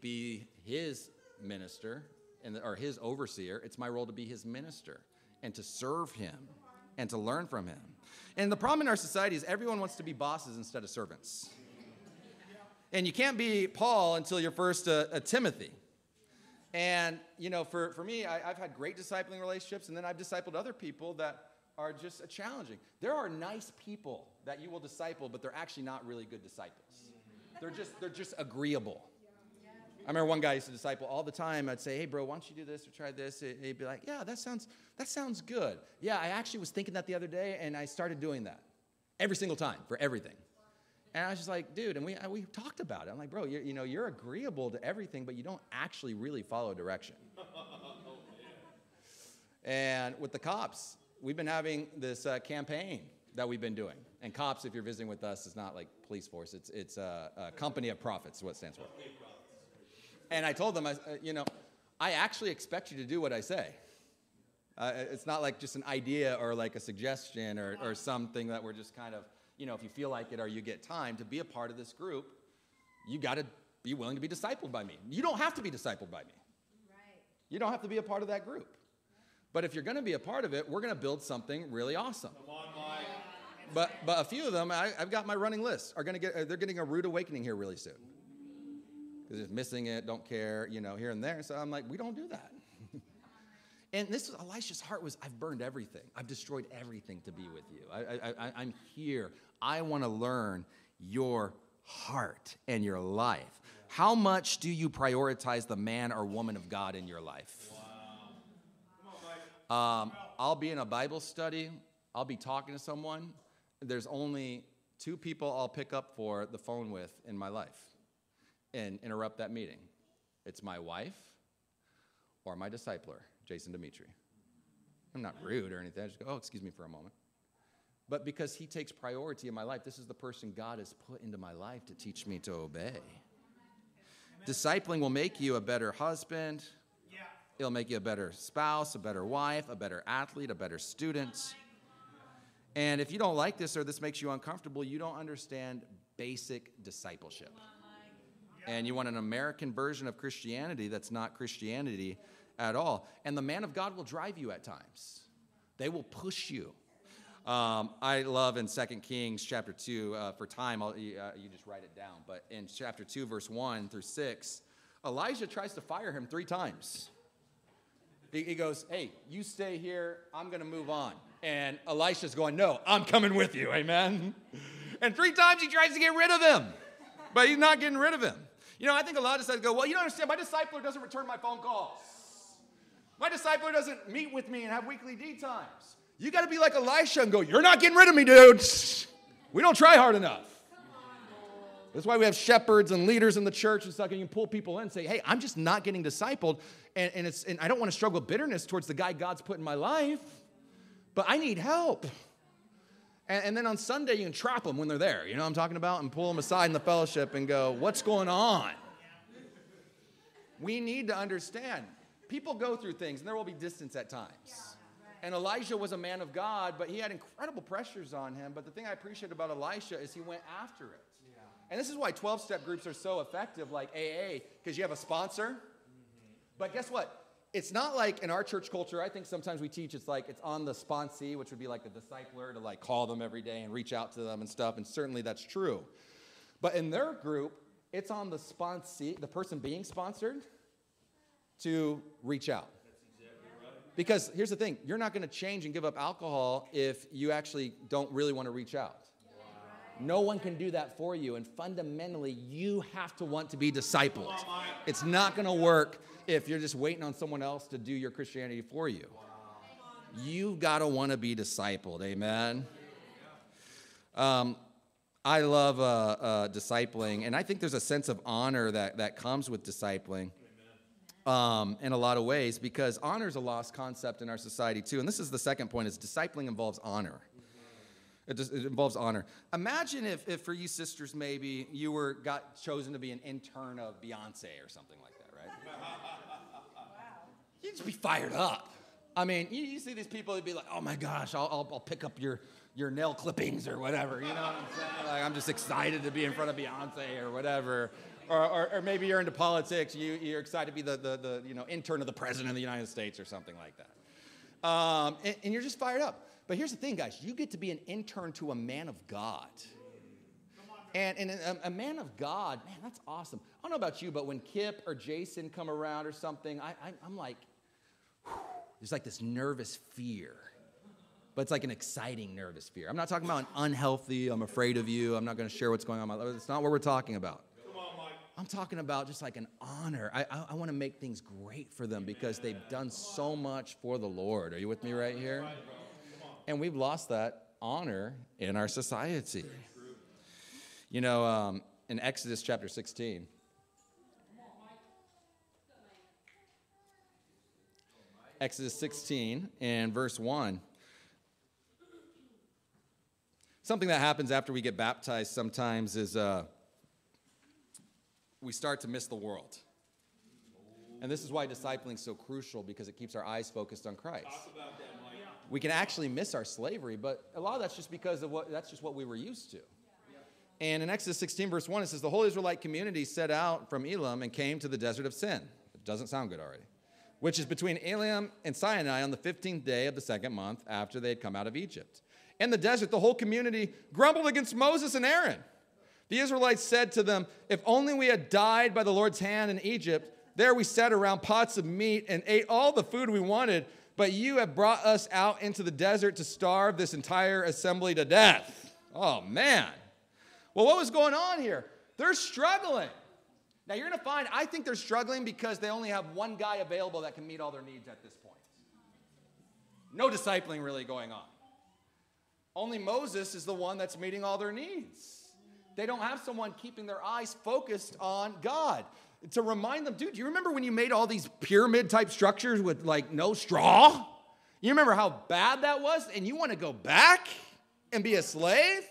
be his minister and, or his overseer. It's my role to be his minister and to serve him and to learn from him. And the problem in our society is everyone wants to be bosses instead of servants. And you can't be Paul until you're first a, a Timothy. And, you know, for, for me, I, have had great discipling relationships, and then I've discipled other people that are just challenging. There are nice people that you will disciple, but they're actually not really good disciples. They're just, they're just agreeable. I remember one guy used to disciple all the time. I'd say, "Hey, bro, why don't you do this or try this?" He'd be like, "Yeah, that sounds that sounds good. Yeah, I actually was thinking that the other day, and I started doing that every single time for everything." And I was just like, "Dude," and we we talked about it. I'm like, "Bro, you know, you're agreeable to everything, but you don't actually really follow direction." and with the cops, we've been having this uh, campaign that we've been doing. And cops, if you're visiting with us, is not like police force. It's it's a, a company of prophets. What stands for. And I told them, I, uh, you know, I actually expect you to do what I say. Uh, it's not like just an idea or like a suggestion or, or something that we're just kind of, you know, if you feel like it or you get time to be a part of this group, you got to be willing to be discipled by me. You don't have to be discipled by me. Right. You don't have to be a part of that group. But if you're going to be a part of it, we're going to build something really awesome. Come On, Mike. but but a few of them, I, have got my running list, are going to get. They're getting a rude awakening here really soon because it's missing it, don't care, you know, here and there. So I'm like, we don't do that. (laughs) and this was Elisha's heart was, I've burned everything. I've destroyed everything to be with you. I, I, I'm here. I want to learn your heart and your life. How much do you prioritize the man or woman of God in your life? Wow. Um, I'll be in a Bible study. I'll be talking to someone. There's only two people I'll pick up for the phone with in my life and interrupt that meeting. It's my wife or my discipler, Jason Dimitri. I'm not rude or anything. I just go, oh, excuse me for a moment. But because he takes priority in my life, this is the person God has put into my life to teach me to obey. Amen. Discipling will make you a better husband. Yeah. It'll make you a better spouse, a better wife, a better athlete, a better student. And if you don't like this or this makes you uncomfortable, you don't understand basic discipleship and you want an American version of Christianity that's not Christianity at all. And the man of God will drive you at times, they will push you. Um, I love in 2 Kings chapter 2, uh, for time, uh, you just write it down. But in chapter 2, verse 1 through 6, Elijah tries to fire him three times. He, he goes, Hey, you stay here, I'm going to move on. And Elisha's going, No, I'm coming with you, amen. (laughs) And three times he tries to get rid of him, but he's not getting rid of him. You know, I think a lot of us go, Well, you don't understand, my discipler doesn't return my phone calls. My discipler doesn't meet with me and have weekly D times. You got to be like Elisha and go, You're not getting rid of me, dudes. We don't try hard enough. That's why we have shepherds and leaders in the church and stuff, and you can pull people in and say, Hey, I'm just not getting discipled, and, and, it's, and I don't want to struggle bitterness towards the guy God's put in my life, but I need help. And, and then on Sunday, you can trap them when they're there, you know what I'm talking about? And pull them aside in the fellowship and go, What's going on? We need to understand people go through things, and there will be distance at times. And Elijah was a man of God, but he had incredible pressures on him. But the thing I appreciate about Elisha is he went after it. Yeah. And this is why 12 step groups are so effective, like AA, because you have a sponsor. Mm-hmm. But guess what? It's not like in our church culture, I think sometimes we teach it's like it's on the sponsee, which would be like the discipler to like call them every day and reach out to them and stuff. And certainly that's true. But in their group, it's on the sponsee, the person being sponsored, to reach out. Because here's the thing you're not going to change and give up alcohol if you actually don't really want to reach out. No one can do that for you. And fundamentally, you have to want to be discipled. It's not going to work if you're just waiting on someone else to do your Christianity for you. You've got to want to be discipled. Amen. Um, I love uh, uh, discipling, and I think there's a sense of honor that, that comes with discipling um, in a lot of ways because honor is a lost concept in our society too. And this is the second point: is discipling involves honor. It, just, it, involves honor. Imagine if, if for you sisters, maybe you were got chosen to be an intern of Beyonce or something like that, right? wow. (laughs) You'd just be fired up. I mean, you, you see these people, you'd be like, oh my gosh, I'll, I'll, I'll, pick up your, your nail clippings or whatever. You know what I'm saying? Like, I'm just excited to be in front of Beyonce or whatever. Or, or, or, maybe you're into politics, you, you're excited to be the, the, the you know, intern of the president of the United States or something like that. Um, and, and, you're just fired up. But here's the thing, guys you get to be an intern to a man of God. And, and a, a, man of God, man, that's awesome. I don't know about you, but when Kip or Jason come around or something, I, I, am like, whew, there's like this nervous fear. But it's like an exciting nervous fear. I'm not talking about an unhealthy, I'm afraid of you, I'm not going to share what's going on. It's not what we're talking about. I'm talking about just like an honor. I, I, I want to make things great for them because they've done so much for the Lord. Are you with me right here? And we've lost that honor in our society. You know, um, in Exodus chapter 16, Exodus 16 and verse 1. Something that happens after we get baptized sometimes is. Uh, we start to miss the world. And this is why discipling is so crucial because it keeps our eyes focused on Christ. We can actually miss our slavery, but a lot of that's just because of what that's just what we were used to. And in Exodus 16, verse 1, it says, The whole Israelite community set out from Elim and came to the desert of Sin. It doesn't sound good already. Which is between Elim and Sinai on the 15th day of the second month after they had come out of Egypt. In the desert, the whole community grumbled against Moses and Aaron. The Israelites said to them, If only we had died by the Lord's hand in Egypt, there we sat around pots of meat and ate all the food we wanted, but you have brought us out into the desert to starve this entire assembly to death. Oh, man. Well, what was going on here? They're struggling. Now, you're going to find, I think they're struggling because they only have one guy available that can meet all their needs at this point. No discipling really going on. Only Moses is the one that's meeting all their needs. They don't have someone keeping their eyes focused on God to remind them, dude, do you remember when you made all these pyramid type structures with like no straw? You remember how bad that was? And you want to go back and be a slave?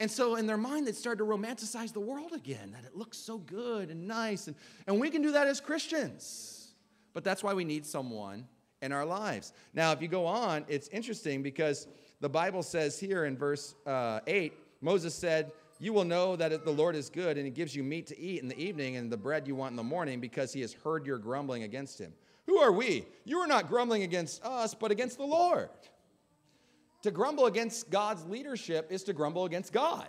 And so in their mind, they started to romanticize the world again, that it looks so good and nice. And, and we can do that as Christians. But that's why we need someone in our lives. Now, if you go on, it's interesting because the Bible says here in verse uh, 8, Moses said, You will know that the Lord is good, and he gives you meat to eat in the evening and the bread you want in the morning, because he has heard your grumbling against him. Who are we? You are not grumbling against us, but against the Lord. To grumble against God's leadership is to grumble against God.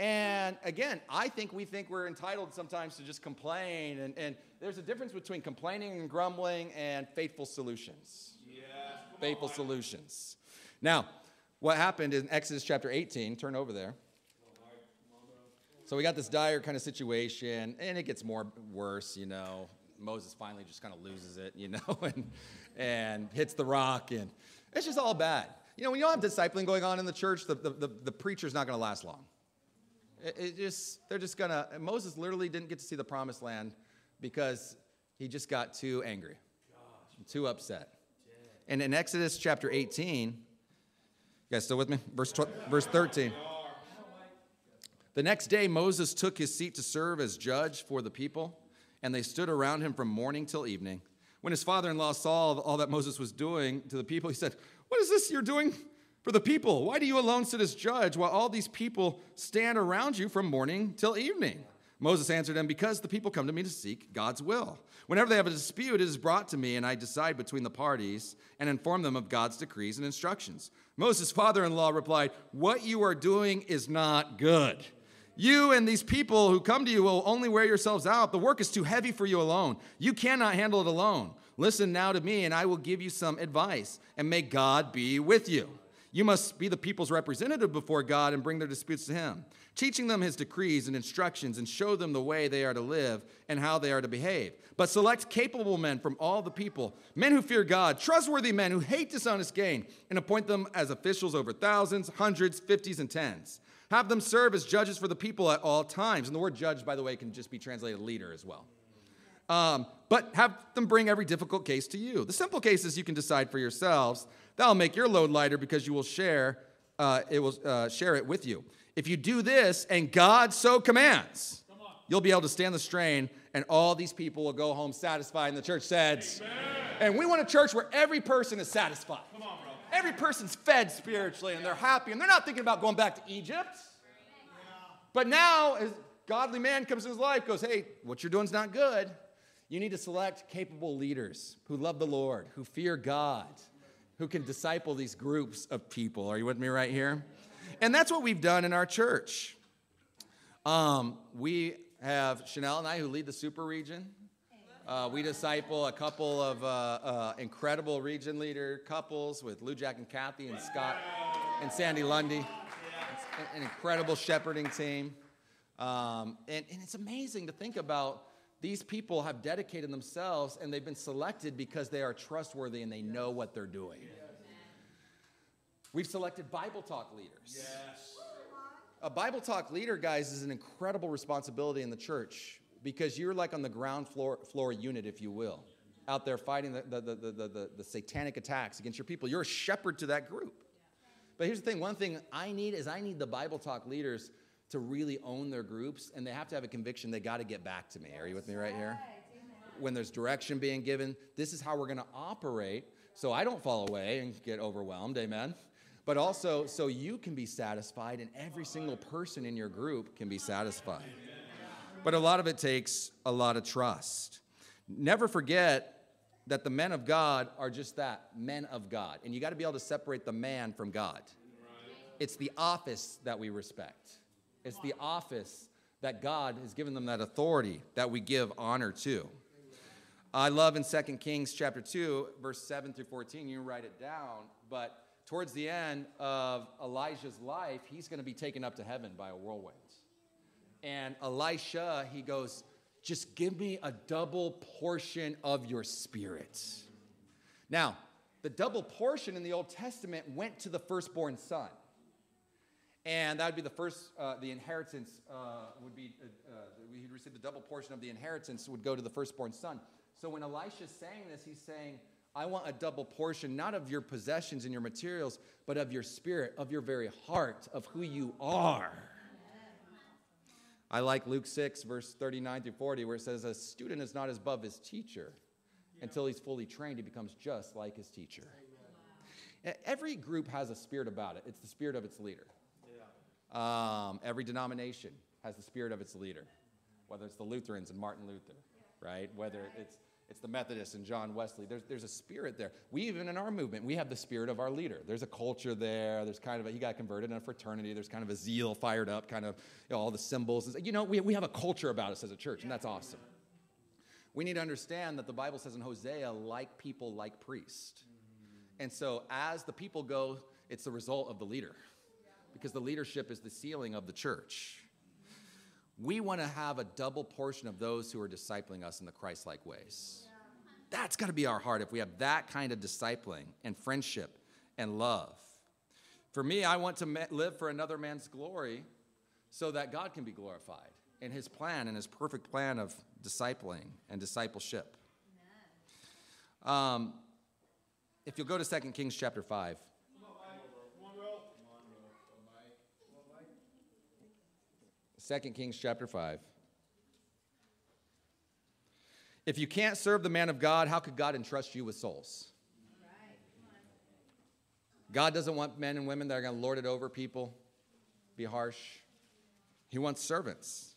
And again, I think we think we're entitled sometimes to just complain. And, and there's a difference between complaining and grumbling and faithful solutions. Yes, faithful on. solutions. Now, what happened in Exodus chapter 18, turn over there. So we got this dire kind of situation, and it gets more worse, you know. Moses finally just kind of loses it, you (laughs) know, and, and hits the rock, and it's just all bad. You know, when you don't have discipling going on in the church, the, the, the, the preacher's not going to last long. It, it just, they're just going to, Moses literally didn't get to see the promised land because he just got too angry, too upset. And in Exodus chapter 18, you guys still with me? Verse, 12, verse 13. The next day, Moses took his seat to serve as judge for the people, and they stood around him from morning till evening. When his father in law saw all that Moses was doing to the people, he said, What is this you're doing for the people? Why do you alone sit as judge while all these people stand around you from morning till evening? Moses answered him, Because the people come to me to seek God's will. Whenever they have a dispute, it is brought to me, and I decide between the parties and inform them of God's decrees and instructions. Moses' father in law replied, What you are doing is not good. You and these people who come to you will only wear yourselves out. The work is too heavy for you alone. You cannot handle it alone. Listen now to me, and I will give you some advice, and may God be with you. You must be the people's representative before God and bring their disputes to Him, teaching them His decrees and instructions and show them the way they are to live and how they are to behave. But select capable men from all the people, men who fear God, trustworthy men who hate dishonest gain, and appoint them as officials over thousands, hundreds, fifties, and tens. Have them serve as judges for the people at all times. And the word judge, by the way, can just be translated leader as well. Um, but have them bring every difficult case to you. The simple cases you can decide for yourselves. That'll make your load lighter because you will share uh, it will uh, share it with you. If you do this, and God so commands, you'll be able to stand the strain, and all these people will go home satisfied. And the church says, and we want a church where every person is satisfied. On, every person's fed spiritually, and they're happy, and they're not thinking about going back to Egypt. But now, as godly man comes in his life, goes, hey, what you're doing is not good. You need to select capable leaders who love the Lord, who fear God, who can disciple these groups of people. Are you with me right here? And that's what we've done in our church. Um, we have Chanel and I who lead the super region. Uh, we disciple a couple of uh, uh, incredible region leader couples with Lou Jack and Kathy and Scott and Sandy Lundy. It's an incredible shepherding team. Um, and, and it's amazing to think about these people have dedicated themselves and they've been selected because they are trustworthy and they know what they're doing. We've selected Bible Talk leaders. Yes. A Bible Talk leader, guys, is an incredible responsibility in the church because you're like on the ground floor, floor unit, if you will, out there fighting the, the, the, the, the, the satanic attacks against your people. You're a shepherd to that group. But here's the thing one thing I need is I need the Bible Talk leaders to really own their groups, and they have to have a conviction they got to get back to me. Are you with me right here? When there's direction being given, this is how we're going to operate so I don't fall away and get overwhelmed. Amen. But also, so you can be satisfied, and every single person in your group can be satisfied. But a lot of it takes a lot of trust. Never forget that the men of God are just that men of God. And you got to be able to separate the man from God. It's the office that we respect. It's the office that God has given them that authority that we give honor to. I love in 2 Kings chapter 2, verse 7 through 14, you write it down, but towards the end of Elijah's life, he's going to be taken up to heaven by a whirlwind. And Elisha, he goes, just give me a double portion of your spirit. Now, the double portion in the Old Testament went to the firstborn son and that would be the first, uh, the inheritance uh, would be, uh, uh he'd receive the double portion of the inheritance would go to the firstborn son. So when Elisha's saying this, he's saying, I want a double portion, not of your possessions and your materials, but of your spirit, of your very heart, of who you are. I like Luke 6, verse 39 through 40, where it says, A student is not above his teacher. Until he's fully trained, he becomes just like his teacher. Every group has a spirit about it, it's the spirit of its leader. Um, every denomination has the spirit of its leader, whether it's the Lutherans and Martin Luther, right? Whether it's it's the Methodists and John Wesley. There's, there's a spirit there. We even in our movement, we have the spirit of our leader. There's a culture there. There's kind of a, he got converted in a fraternity. There's kind of a zeal fired up, kind of you know, all the symbols. You know, we, we have a culture about us as a church, and that's awesome. We need to understand that the Bible says in Hosea, like people, like priest. And so as the people go, it's the result of the leader because the leadership is the ceiling of the church. We want to have a double portion of those who are discipling us in the Christ like ways. That's got to be our heart if we have that kind of discipling and friendship and love. For me, I want to live for another man's glory so that God can be glorified in his plan and his perfect plan of discipling and discipleship. Um, if you'll go to 2 Kings chapter 5. 2 Kings chapter 5. If you can't serve the man of God, how could God entrust you with souls? God doesn't want men and women that are going to lord it over people, be harsh. He wants servants.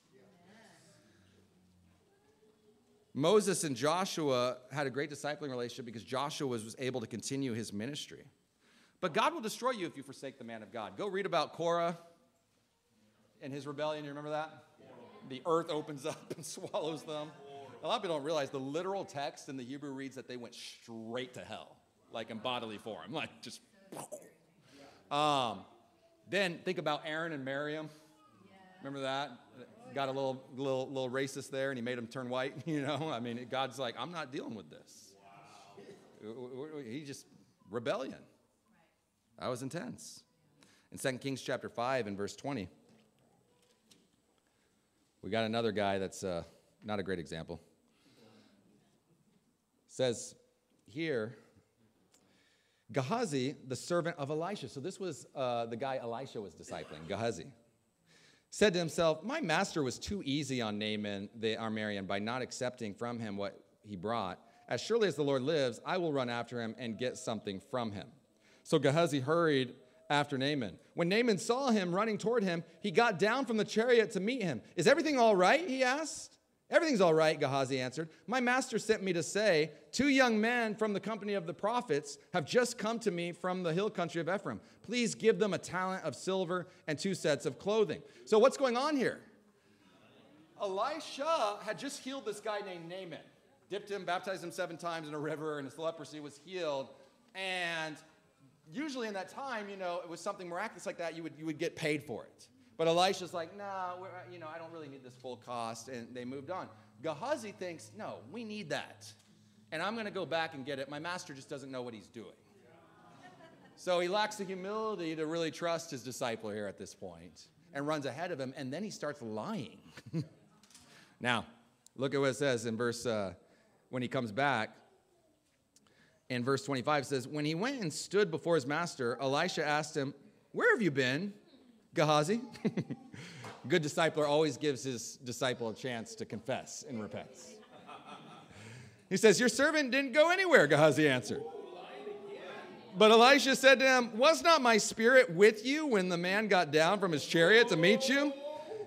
Moses and Joshua had a great discipling relationship because Joshua was, was able to continue his ministry. But God will destroy you if you forsake the man of God. Go read about Korah and his rebellion. You remember that? The earth opens (laughs) up and swallows them. A lot of people don't realize the literal text in the Hebrew reads that they went straight to hell, like in bodily form, (laughs) like just. Um, then think about Aaron and Miriam. Remember that? Got a little, little, little racist there, and he made them turn white. (laughs) You know, I mean, God's like, I'm not dealing with this. He just rebellion. That was intense. In 2 Kings chapter 5 and verse 20. We got another guy that's uh, not a great example. says here, Gehazi, the servant of Elisha. So this was uh, the guy Elisha was discipling, Gehazi. Said to himself, My master was too easy on Naaman the Aramean by not accepting from him what he brought. As surely as the Lord lives, I will run after him and get something from him. So Gehazi hurried after Naaman. When Naaman saw him running toward him, he got down from the chariot to meet him. Is everything all right? He asked. Everything's all right, Gehazi answered. My master sent me to say, Two young men from the company of the prophets have just come to me from the hill country of Ephraim. Please give them a talent of silver and two sets of clothing. So, what's going on here? Elisha had just healed this guy named Naaman, dipped him, baptized him seven times in a river, and his leprosy was healed. And usually in that time, you know, it was something miraculous like that, you would, you would get paid for it. But Elisha's like, nah, you know, I don't really need this full cost, and they moved on. Gehazi thinks, no, we need that. And I'm going to go back and get it. My master just doesn't know what he's doing. So he lacks the humility to really trust his disciple here at this point and runs ahead of him, and then he starts lying. (laughs) now, look at what it says in verse, uh, when he comes back, in verse 25 says, When he went and stood before his master, Elisha asked him, Where have you been, Gehazi? (laughs) Good discipler always gives his disciple a chance to confess and repent. He says, Your servant didn't go anywhere, Gehazi answered. But Elisha said to him, Was not my spirit with you when the man got down from his chariot to meet you?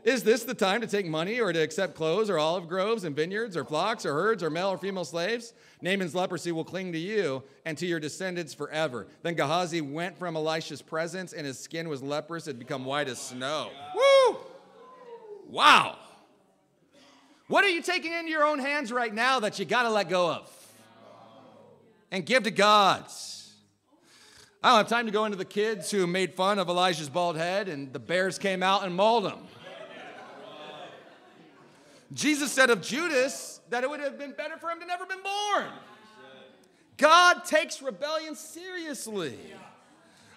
Is this the time to take money or to accept clothes or olive groves and vineyards or flocks or herds or male or female slaves? Naaman's leprosy will cling to you and to your descendants forever. Then Gehazi went from Elisha's presence, and his skin was leprous, had become white as snow. Woo! Wow. What are you taking into your own hands right now that you got to let go of and give to God? I don't have time to go into the kids who made fun of Elijah's bald head and the bears came out and mauled him. Jesus said of Judas that it would have been better for him to never have been born. God takes rebellion seriously.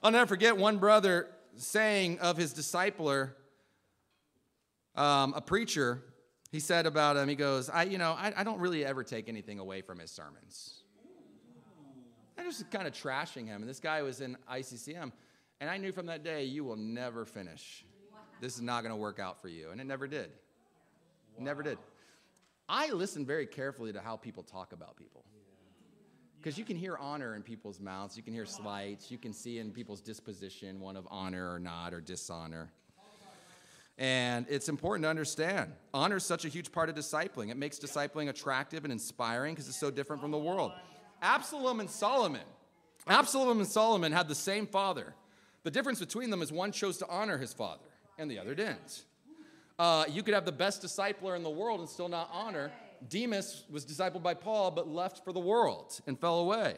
I'll never forget one brother saying of his discipler, um, a preacher, he said about him, he goes, I, you know, I, I don't really ever take anything away from his sermons. I just kind of trashing him. And this guy was in ICCM. And I knew from that day, you will never finish. This is not going to work out for you. And it never did. Never did. I listen very carefully to how people talk about people. Because you can hear honor in people's mouths, you can hear slights, you can see in people's disposition one of honor or not or dishonor. And it's important to understand. Honor is such a huge part of discipling. It makes discipling attractive and inspiring because it's so different from the world. Absalom and Solomon. Absalom and Solomon had the same father. The difference between them is one chose to honor his father and the other didn't. Uh, you could have the best discipler in the world and still not honor. Demas was discipled by Paul but left for the world and fell away.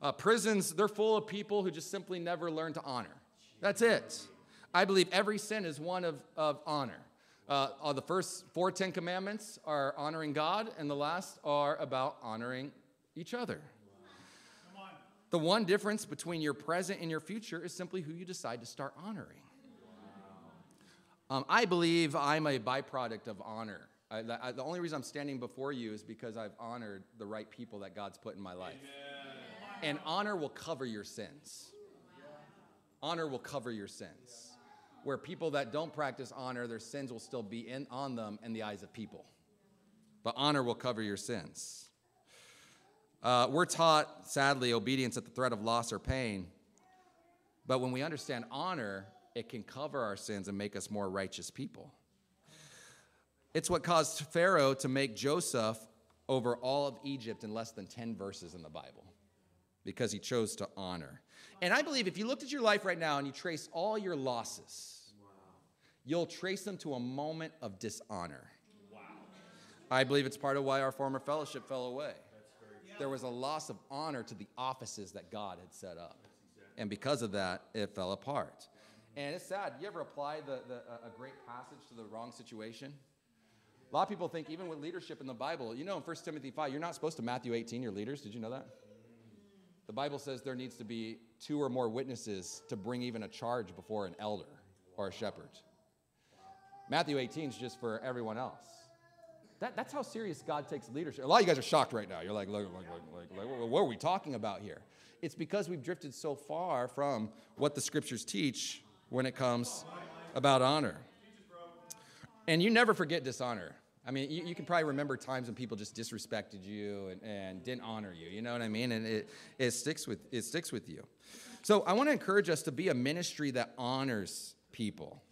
Uh, prisons, they're full of people who just simply never learn to honor. That's it. I believe every sin is one of, of honor. Uh, uh, the first four Ten Commandments are honoring God, and the last are about honoring each other. The one difference between your present and your future is simply who you decide to start honoring. Um, I believe I'm a byproduct of honor. I, I, the only reason I'm standing before you is because I've honored the right people that God's put in my life. Amen. And honor will cover your sins. Honor will cover your sins where people that don't practice honor, their sins will still be in, on them in the eyes of people. But honor will cover your sins. Uh, we're taught, sadly, obedience at the threat of loss or pain. But when we understand honor, it can cover our sins and make us more righteous people. It's what caused Pharaoh to make Joseph over all of Egypt in less than 10 verses in the Bible because he chose to honor. And I believe if you looked at your life right now and you trace all your losses, wow. you'll trace them to a moment of dishonor. Wow. I believe it's part of why our former fellowship fell away. There was a loss of honor to the offices that God had set up. And because of that, it fell apart. Mm-hmm. And it's sad. You ever apply the, the, a great passage to the wrong situation? A lot of people think, even with leadership in the Bible, you know, in 1 Timothy 5, you're not supposed to Matthew 18 your leaders. Did you know that? Mm. The Bible says there needs to be two or more witnesses to bring even a charge before an elder or a shepherd. Matthew 18 is just for everyone else. That, that's how serious God takes leadership. A lot of you guys are shocked right now. You're like, like, like, like, like what are we talking about here? It's because we've drifted so far from what the scriptures teach when it comes about honor. And you never forget dishonor. I mean, you, you, can probably remember times when people just disrespected you and, and didn't honor you. You know what I mean? And it, it, sticks with, it sticks with you. So I want to encourage us to be a ministry that honors people.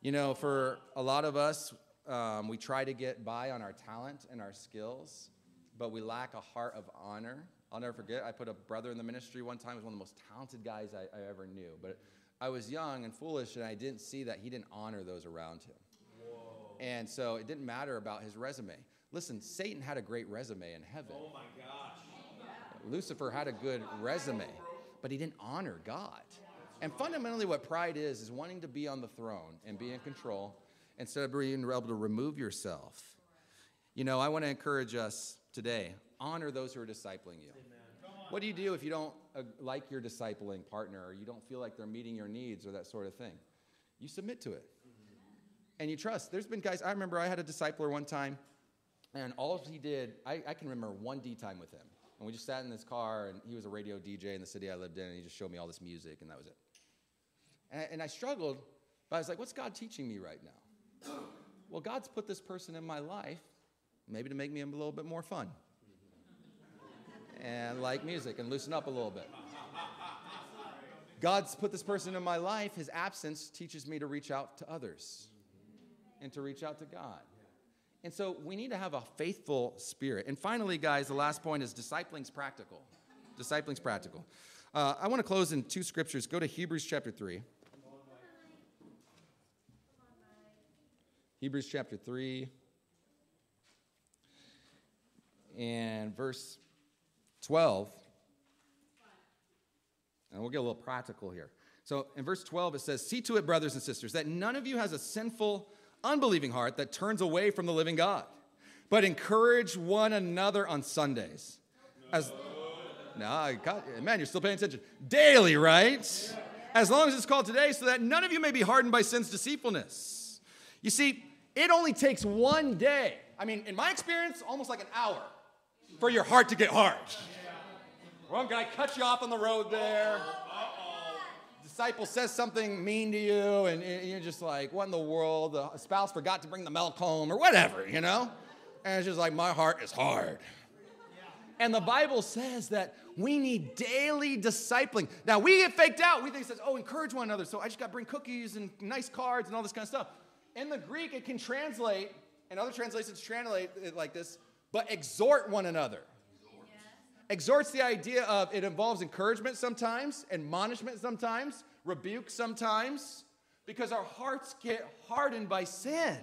You know, for a lot of us, um, we try to get by on our talent and our skills, but we lack a heart of honor. I'll never forget, I put a brother in the ministry one time. He was one of the most talented guys I, I ever knew. But I was young and foolish, and I didn't see that he didn't honor those around him. And so it didn't matter about his resume. Listen, Satan had a great resume in heaven. Oh my gosh. Lucifer had a good resume, but he didn't honor God. And fundamentally, what pride is, is wanting to be on the throne and be in control instead of being able to remove yourself. You know, I want to encourage us today honor those who are discipling you. What do you do if you don't uh, like your discipling partner or you don't feel like they're meeting your needs or that sort of thing? You submit to it and you trust. There's been guys, I remember I had a discipler one time, and all he did, I, I can remember one D time with him. And we just sat in this car, and he was a radio DJ in the city I lived in, and he just showed me all this music, and that was it. And I, and I struggled, but I was like, what's God teaching me right now? (coughs) well, God's put this person in my life, maybe to make me a little bit more fun and like music and loosen up a little bit. God's put this person in my life. His absence teaches me to reach out to others and to reach out to God. And so we need to have a faithful spirit. And finally, guys, the last point is discipling's practical. Discipling's practical. Uh, I want to close in two scriptures. Go to Hebrews chapter 3. Hebrews chapter 3 and verse 12. And we'll get a little practical here. So in verse 12, it says, See to it, brothers and sisters, that none of you has a sinful unbelieving heart that turns away from the living God. But encourage one another on Sundays. As no, man, you're still paying attention. Daily, right? As long as it's called today, so that none of you may be hardened by sin's deceitfulness. You see, it only takes one day. I mean, in my experience, almost like an hour for your heart to get hard. Wrong guy cuts you off on the road there disciple says something mean to you, and, you're just like, what in the world? The spouse forgot to bring the milk home, or whatever, you know? And it's just like, my heart is hard. And the Bible says that we need daily discipling. Now, we get faked out. We think it says, oh, encourage one another. So I just got to bring cookies and nice cards and all this kind of stuff. In the Greek, it can translate, and other translations translate it like this, but exhort one another. Exhort's the idea of it involves encouragement sometimes, admonishment sometimes, rebuke sometimes, because our hearts get hardened by sin.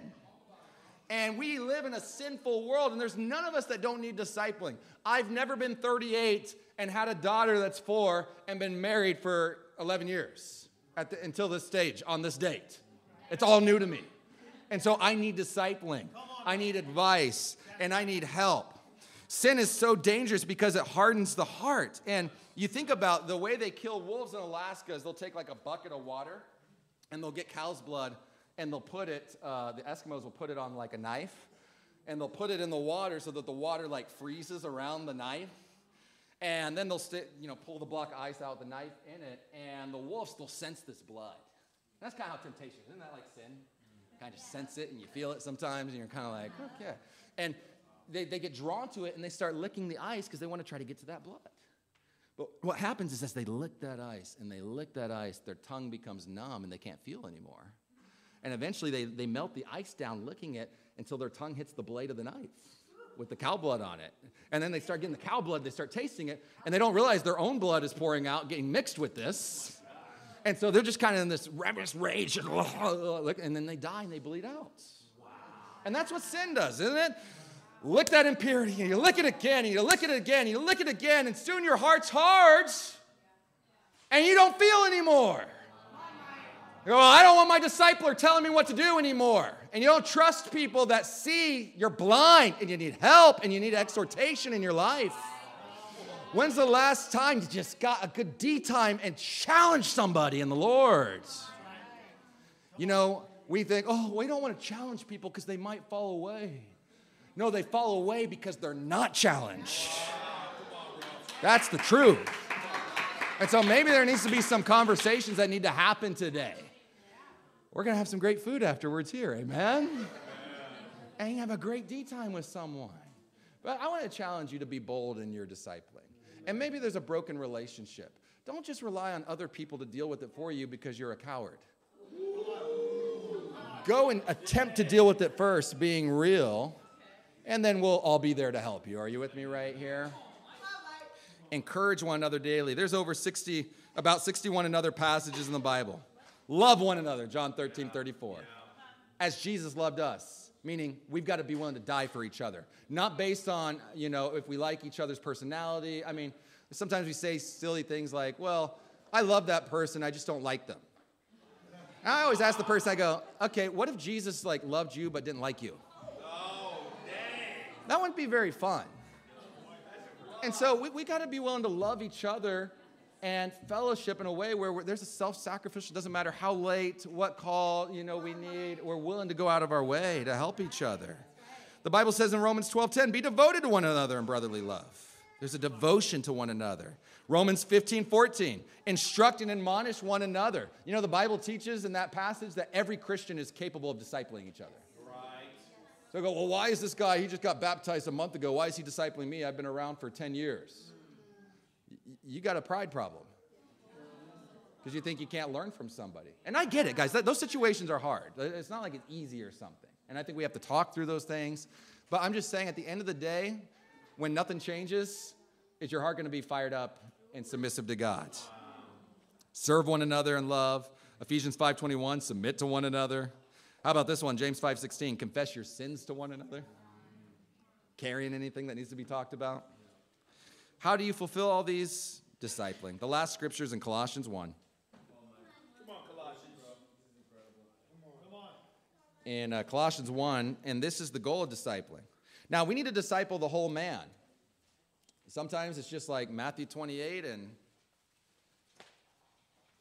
And we live in a sinful world, and there's none of us that don't need discipling. I've never been 38 and had a daughter that's four and been married for 11 years the, until this stage, on this date. It's all new to me. And so I need discipling, I need advice, and I need help. Sin is so dangerous because it hardens the heart. And you think about the way they kill wolves in Alaska is they'll take like a bucket of water and they'll get cow's blood and they'll put it, uh, the Eskimos will put it on like a knife, and they'll put it in the water so that the water like freezes around the knife. And then they'll st- you know, pull the block of ice out with the knife in it, and the wolves will sense this blood. That's kind of how temptation is. Isn't that like sin? Kind of sense it and you feel it sometimes, and you're kind of like, okay. And they, they get drawn to it and they start licking the ice because they want to try to get to that blood. But what happens is as they lick that ice and they lick that ice, their tongue becomes numb and they can't feel anymore. And eventually they, they melt the ice down, licking it until their tongue hits the blade of the knife with the cow blood on it. And then they start getting the cow blood, they start tasting it, and they don't realize their own blood is pouring out, getting mixed with this. And so they're just kind of in this ravenous rage, (laughs) and then they die and they bleed out. And that's what sin does, isn't it? Lick that impurity, and you lick it again, and you lick it again, and you lick it again, and soon your heart's hard, and you don't feel anymore. You go, well, I don't want my discipler telling me what to do anymore. And you don't trust people that see you're blind and you need help and you need exhortation in your life. When's the last time you just got a good D time and challenged somebody in the Lord? You know, we think, oh, we don't want to challenge people because they might fall away. No, they fall away because they're not challenged. That's the truth. And so maybe there needs to be some conversations that need to happen today we're going to have some great food afterwards here. Amen? and you have a great D time with someone. But I want to challenge you to be bold in your discipling. And maybe there's a broken relationship. Don't just rely on other people to deal with it for you because you're a coward. Go and attempt to deal with it first, being real, and then we'll all be there to help you. Are you with me right here? Encourage one another daily. There's over 60, about 61 another passages in the Bible. Love one another, John 13, 34. As Jesus loved us, meaning we've got to be willing to die for each other. Not based on, you know, if we like each other's personality. I mean, sometimes we say silly things like, well, I love that person, I just don't like them. And I always ask the person, I go, okay, what if Jesus like loved you but didn't like you? That wouldn't be very fun. And so we, we got to be willing to love each other and fellowship in a way where there's a self-sacrificial doesn't matter how late what call you know we need we're willing to go out of our way to help each other. The bible says in romans 12:10 be devoted to one another in brotherly love. There's a devotion to one another. Romans 15 14 instruct and admonish one another. You know the bible teaches in that passage that every christian is capable of discipling each other. So I go, well, why is this guy, he just got baptized a month ago. Why is he discipling me? I've been around for 10 years you got a pride problem because you think you can't learn from somebody. And I get it, guys. those situations are hard. It's not like it's easy or something. And I think we have to talk through those things. But I'm just saying, at the end of the day, when nothing changes, is your heart going to be fired up and submissive to God? Serve one another in love. Ephesians 5:21, submit to one another. How about this one? James 5:16, confess your sins to one another. Carrying anything that needs to be talked about. How do you fulfill all these? Discipling. The last scripture is in Colossians 1. Come on, Colossians. Come on. In uh, Colossians 1, and this is the goal of discipling. Now, we need to disciple the whole man. Sometimes it's just like Matthew 28 and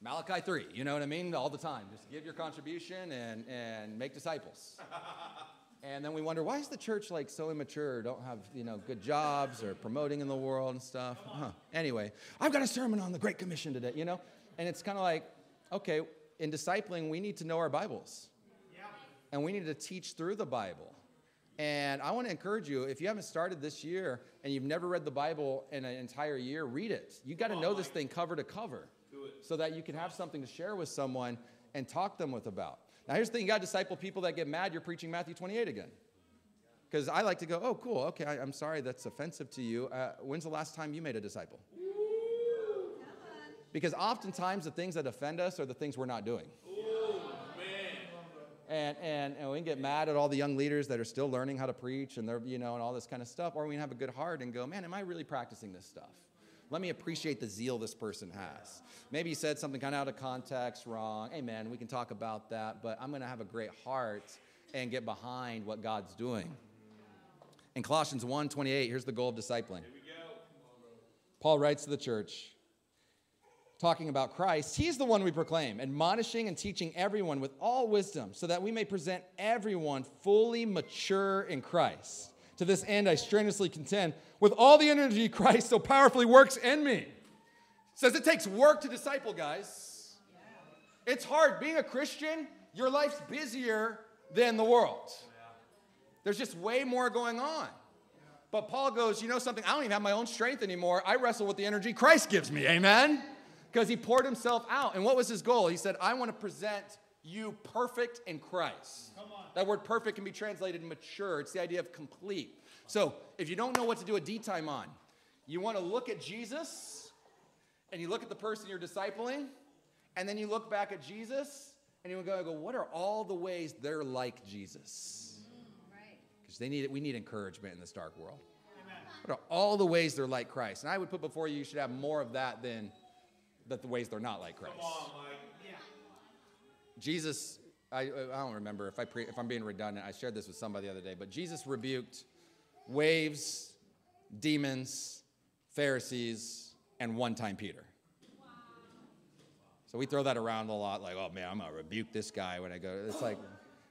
Malachi 3, you know what I mean? All the time. Just give your contribution and, and make disciples. (laughs) And then we wonder, why is the church like so immature, don't have, you know, good jobs or promoting in the world and stuff? Huh. Anyway, I've got a sermon on the Great Commission today, you know? And it's kind of like, okay, in discipling, we need to know our Bibles. And we need to teach through the Bible. And I want to encourage you if you haven't started this year and you've never read the Bible in an entire year, read it. You got to know this thing cover to cover so that you can have something to share with someone and talk them with about. Now, here's the thing you got to disciple people that get mad you're preaching Matthew 28 again. Because I like to go, oh, cool, okay, I, am sorry that's offensive to you. Uh, when's the last time you made a disciple? Because oftentimes the things that offend us are the things we're not doing. And, and, and we can get mad at all the young leaders that are still learning how to preach and they're, you know, and all this kind of stuff. Or we can have a good heart and go, man, am I really practicing this stuff? Let me appreciate the zeal this person has. Maybe he said something kind of out of context, wrong. Hey, man, We can talk about that, but I'm going to have a great heart and get behind what God's doing. In Colossians 1 28, here's the goal of discipling. Paul writes to the church, talking about Christ, he's the one we proclaim, admonishing and teaching everyone with all wisdom, so that we may present everyone fully mature in Christ. To this end, I strenuously contend with all the energy Christ so powerfully works in me. Says it takes work to disciple, guys. It's hard. Being a Christian, your life's busier than the world. There's just way more going on. But Paul goes, You know something? I don't even have my own strength anymore. I wrestle with the energy Christ gives me. Amen? because he poured himself out. And what was his goal? He said, I want to present you perfect in Christ. That word perfect can be translated mature. It's the idea of complete. So if you don't know what to do a D time on, you want to look at Jesus and you look at the person you're discipling, and then you look back at Jesus and you go, go what are all the ways they're like Jesus? Mm, because they need it, we need encouragement in this dark world. Amen. What are all the ways they're like Christ? And I would put before you, you should have more of that than that the ways they're not like Christ. Jesus, I, I don't remember if I pre, if I'm being redundant. I shared this with somebody the other day, but Jesus rebuked waves, demons, Pharisees, and one-time Peter. So we throw that around a lot, like, oh man, I'm gonna rebuke this guy when I go. It's like,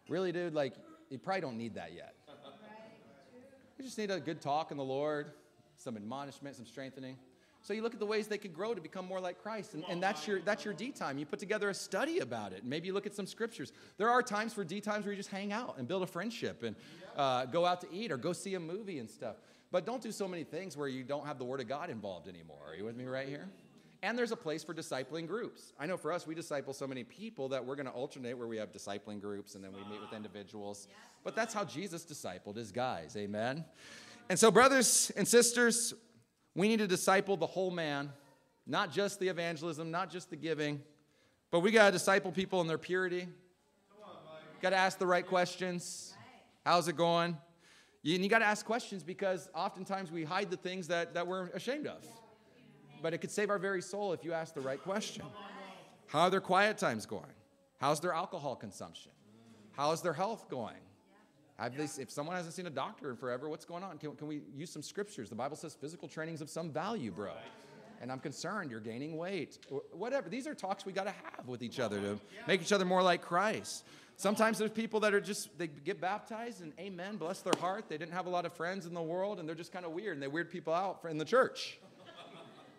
really, dude? Like, you probably don't need that yet. You just need a good talk in the Lord, some admonishment, some strengthening. So you look at the ways they could grow to become more like Christ. And, and that's your that's your D time. You put together a study about it. Maybe you look at some scriptures. There are times for D times where you just hang out and build a friendship and uh, go out to eat or go see a movie and stuff. But don't do so many things where you don't have the Word of God involved anymore. Are you with me right here? And there's a place for discipling groups. I know for us, we disciple so many people that we're going to alternate where we have discipling groups and then we meet with individuals. But that's how Jesus discipled his guys. Amen. And so, brothers and sisters, we need to disciple the whole man, not just the evangelism, not just the giving, but we got to disciple people in their purity. Got to ask the right questions. How's it going? You, you got to ask questions because oftentimes we hide the things that, that we're ashamed of. But it could save our very soul if you ask the right question. How are their quiet times going? How's their alcohol consumption? How's their health going? Have they, if someone hasn't seen a doctor in forever, what's going on? Can, can we use some scriptures? The Bible says physical training is of some value, bro. And I'm concerned you're gaining weight. Whatever. These are talks we got to have with each other to make each other more like Christ. Sometimes there's people that are just, they get baptized and amen, bless their heart. They didn't have a lot of friends in the world and they're just kind of weird and they weird people out in the church.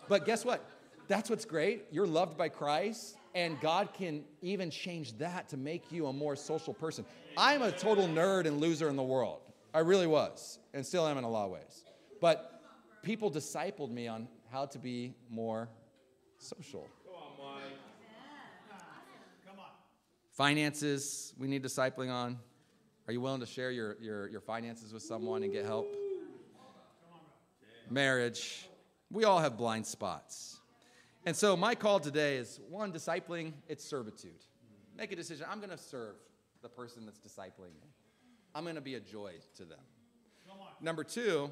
But guess what? That's what's great. You're loved by Christ and God can even change that to make you a more social person. I'm a total nerd and loser in the world. I really was, and still am in a lot of ways. But people discipled me on how to be more social. Finances, we need discipling on. Are you willing to share your, your, your finances with someone and get help? Marriage, we all have blind spots. And so, my call today is one, discipling, it's servitude. Make a decision. I'm going to serve the person that's discipling me. I'm going to be a joy to them. Number two,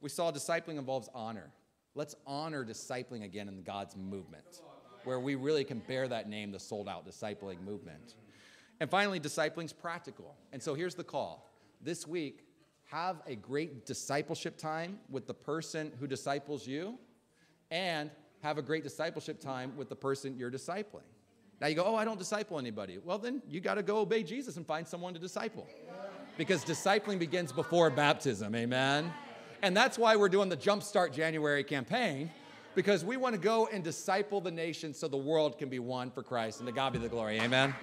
we saw discipling involves honor. Let's honor discipling again in God's movement, where we really can bear that name, the sold out discipling movement. And finally, discipling's practical. And so here's the call. This week, have a great discipleship time with the person who disciples you, and have a great discipleship time with the person you're discipling. Now you go, oh, I don't disciple anybody. Well, then you got to go obey Jesus and find someone to disciple. Because discipling begins before baptism, amen? And that's why we're doing the Jumpstart January campaign, because we want to go and disciple the nation so the world can be one for Christ. And to God be the glory, amen?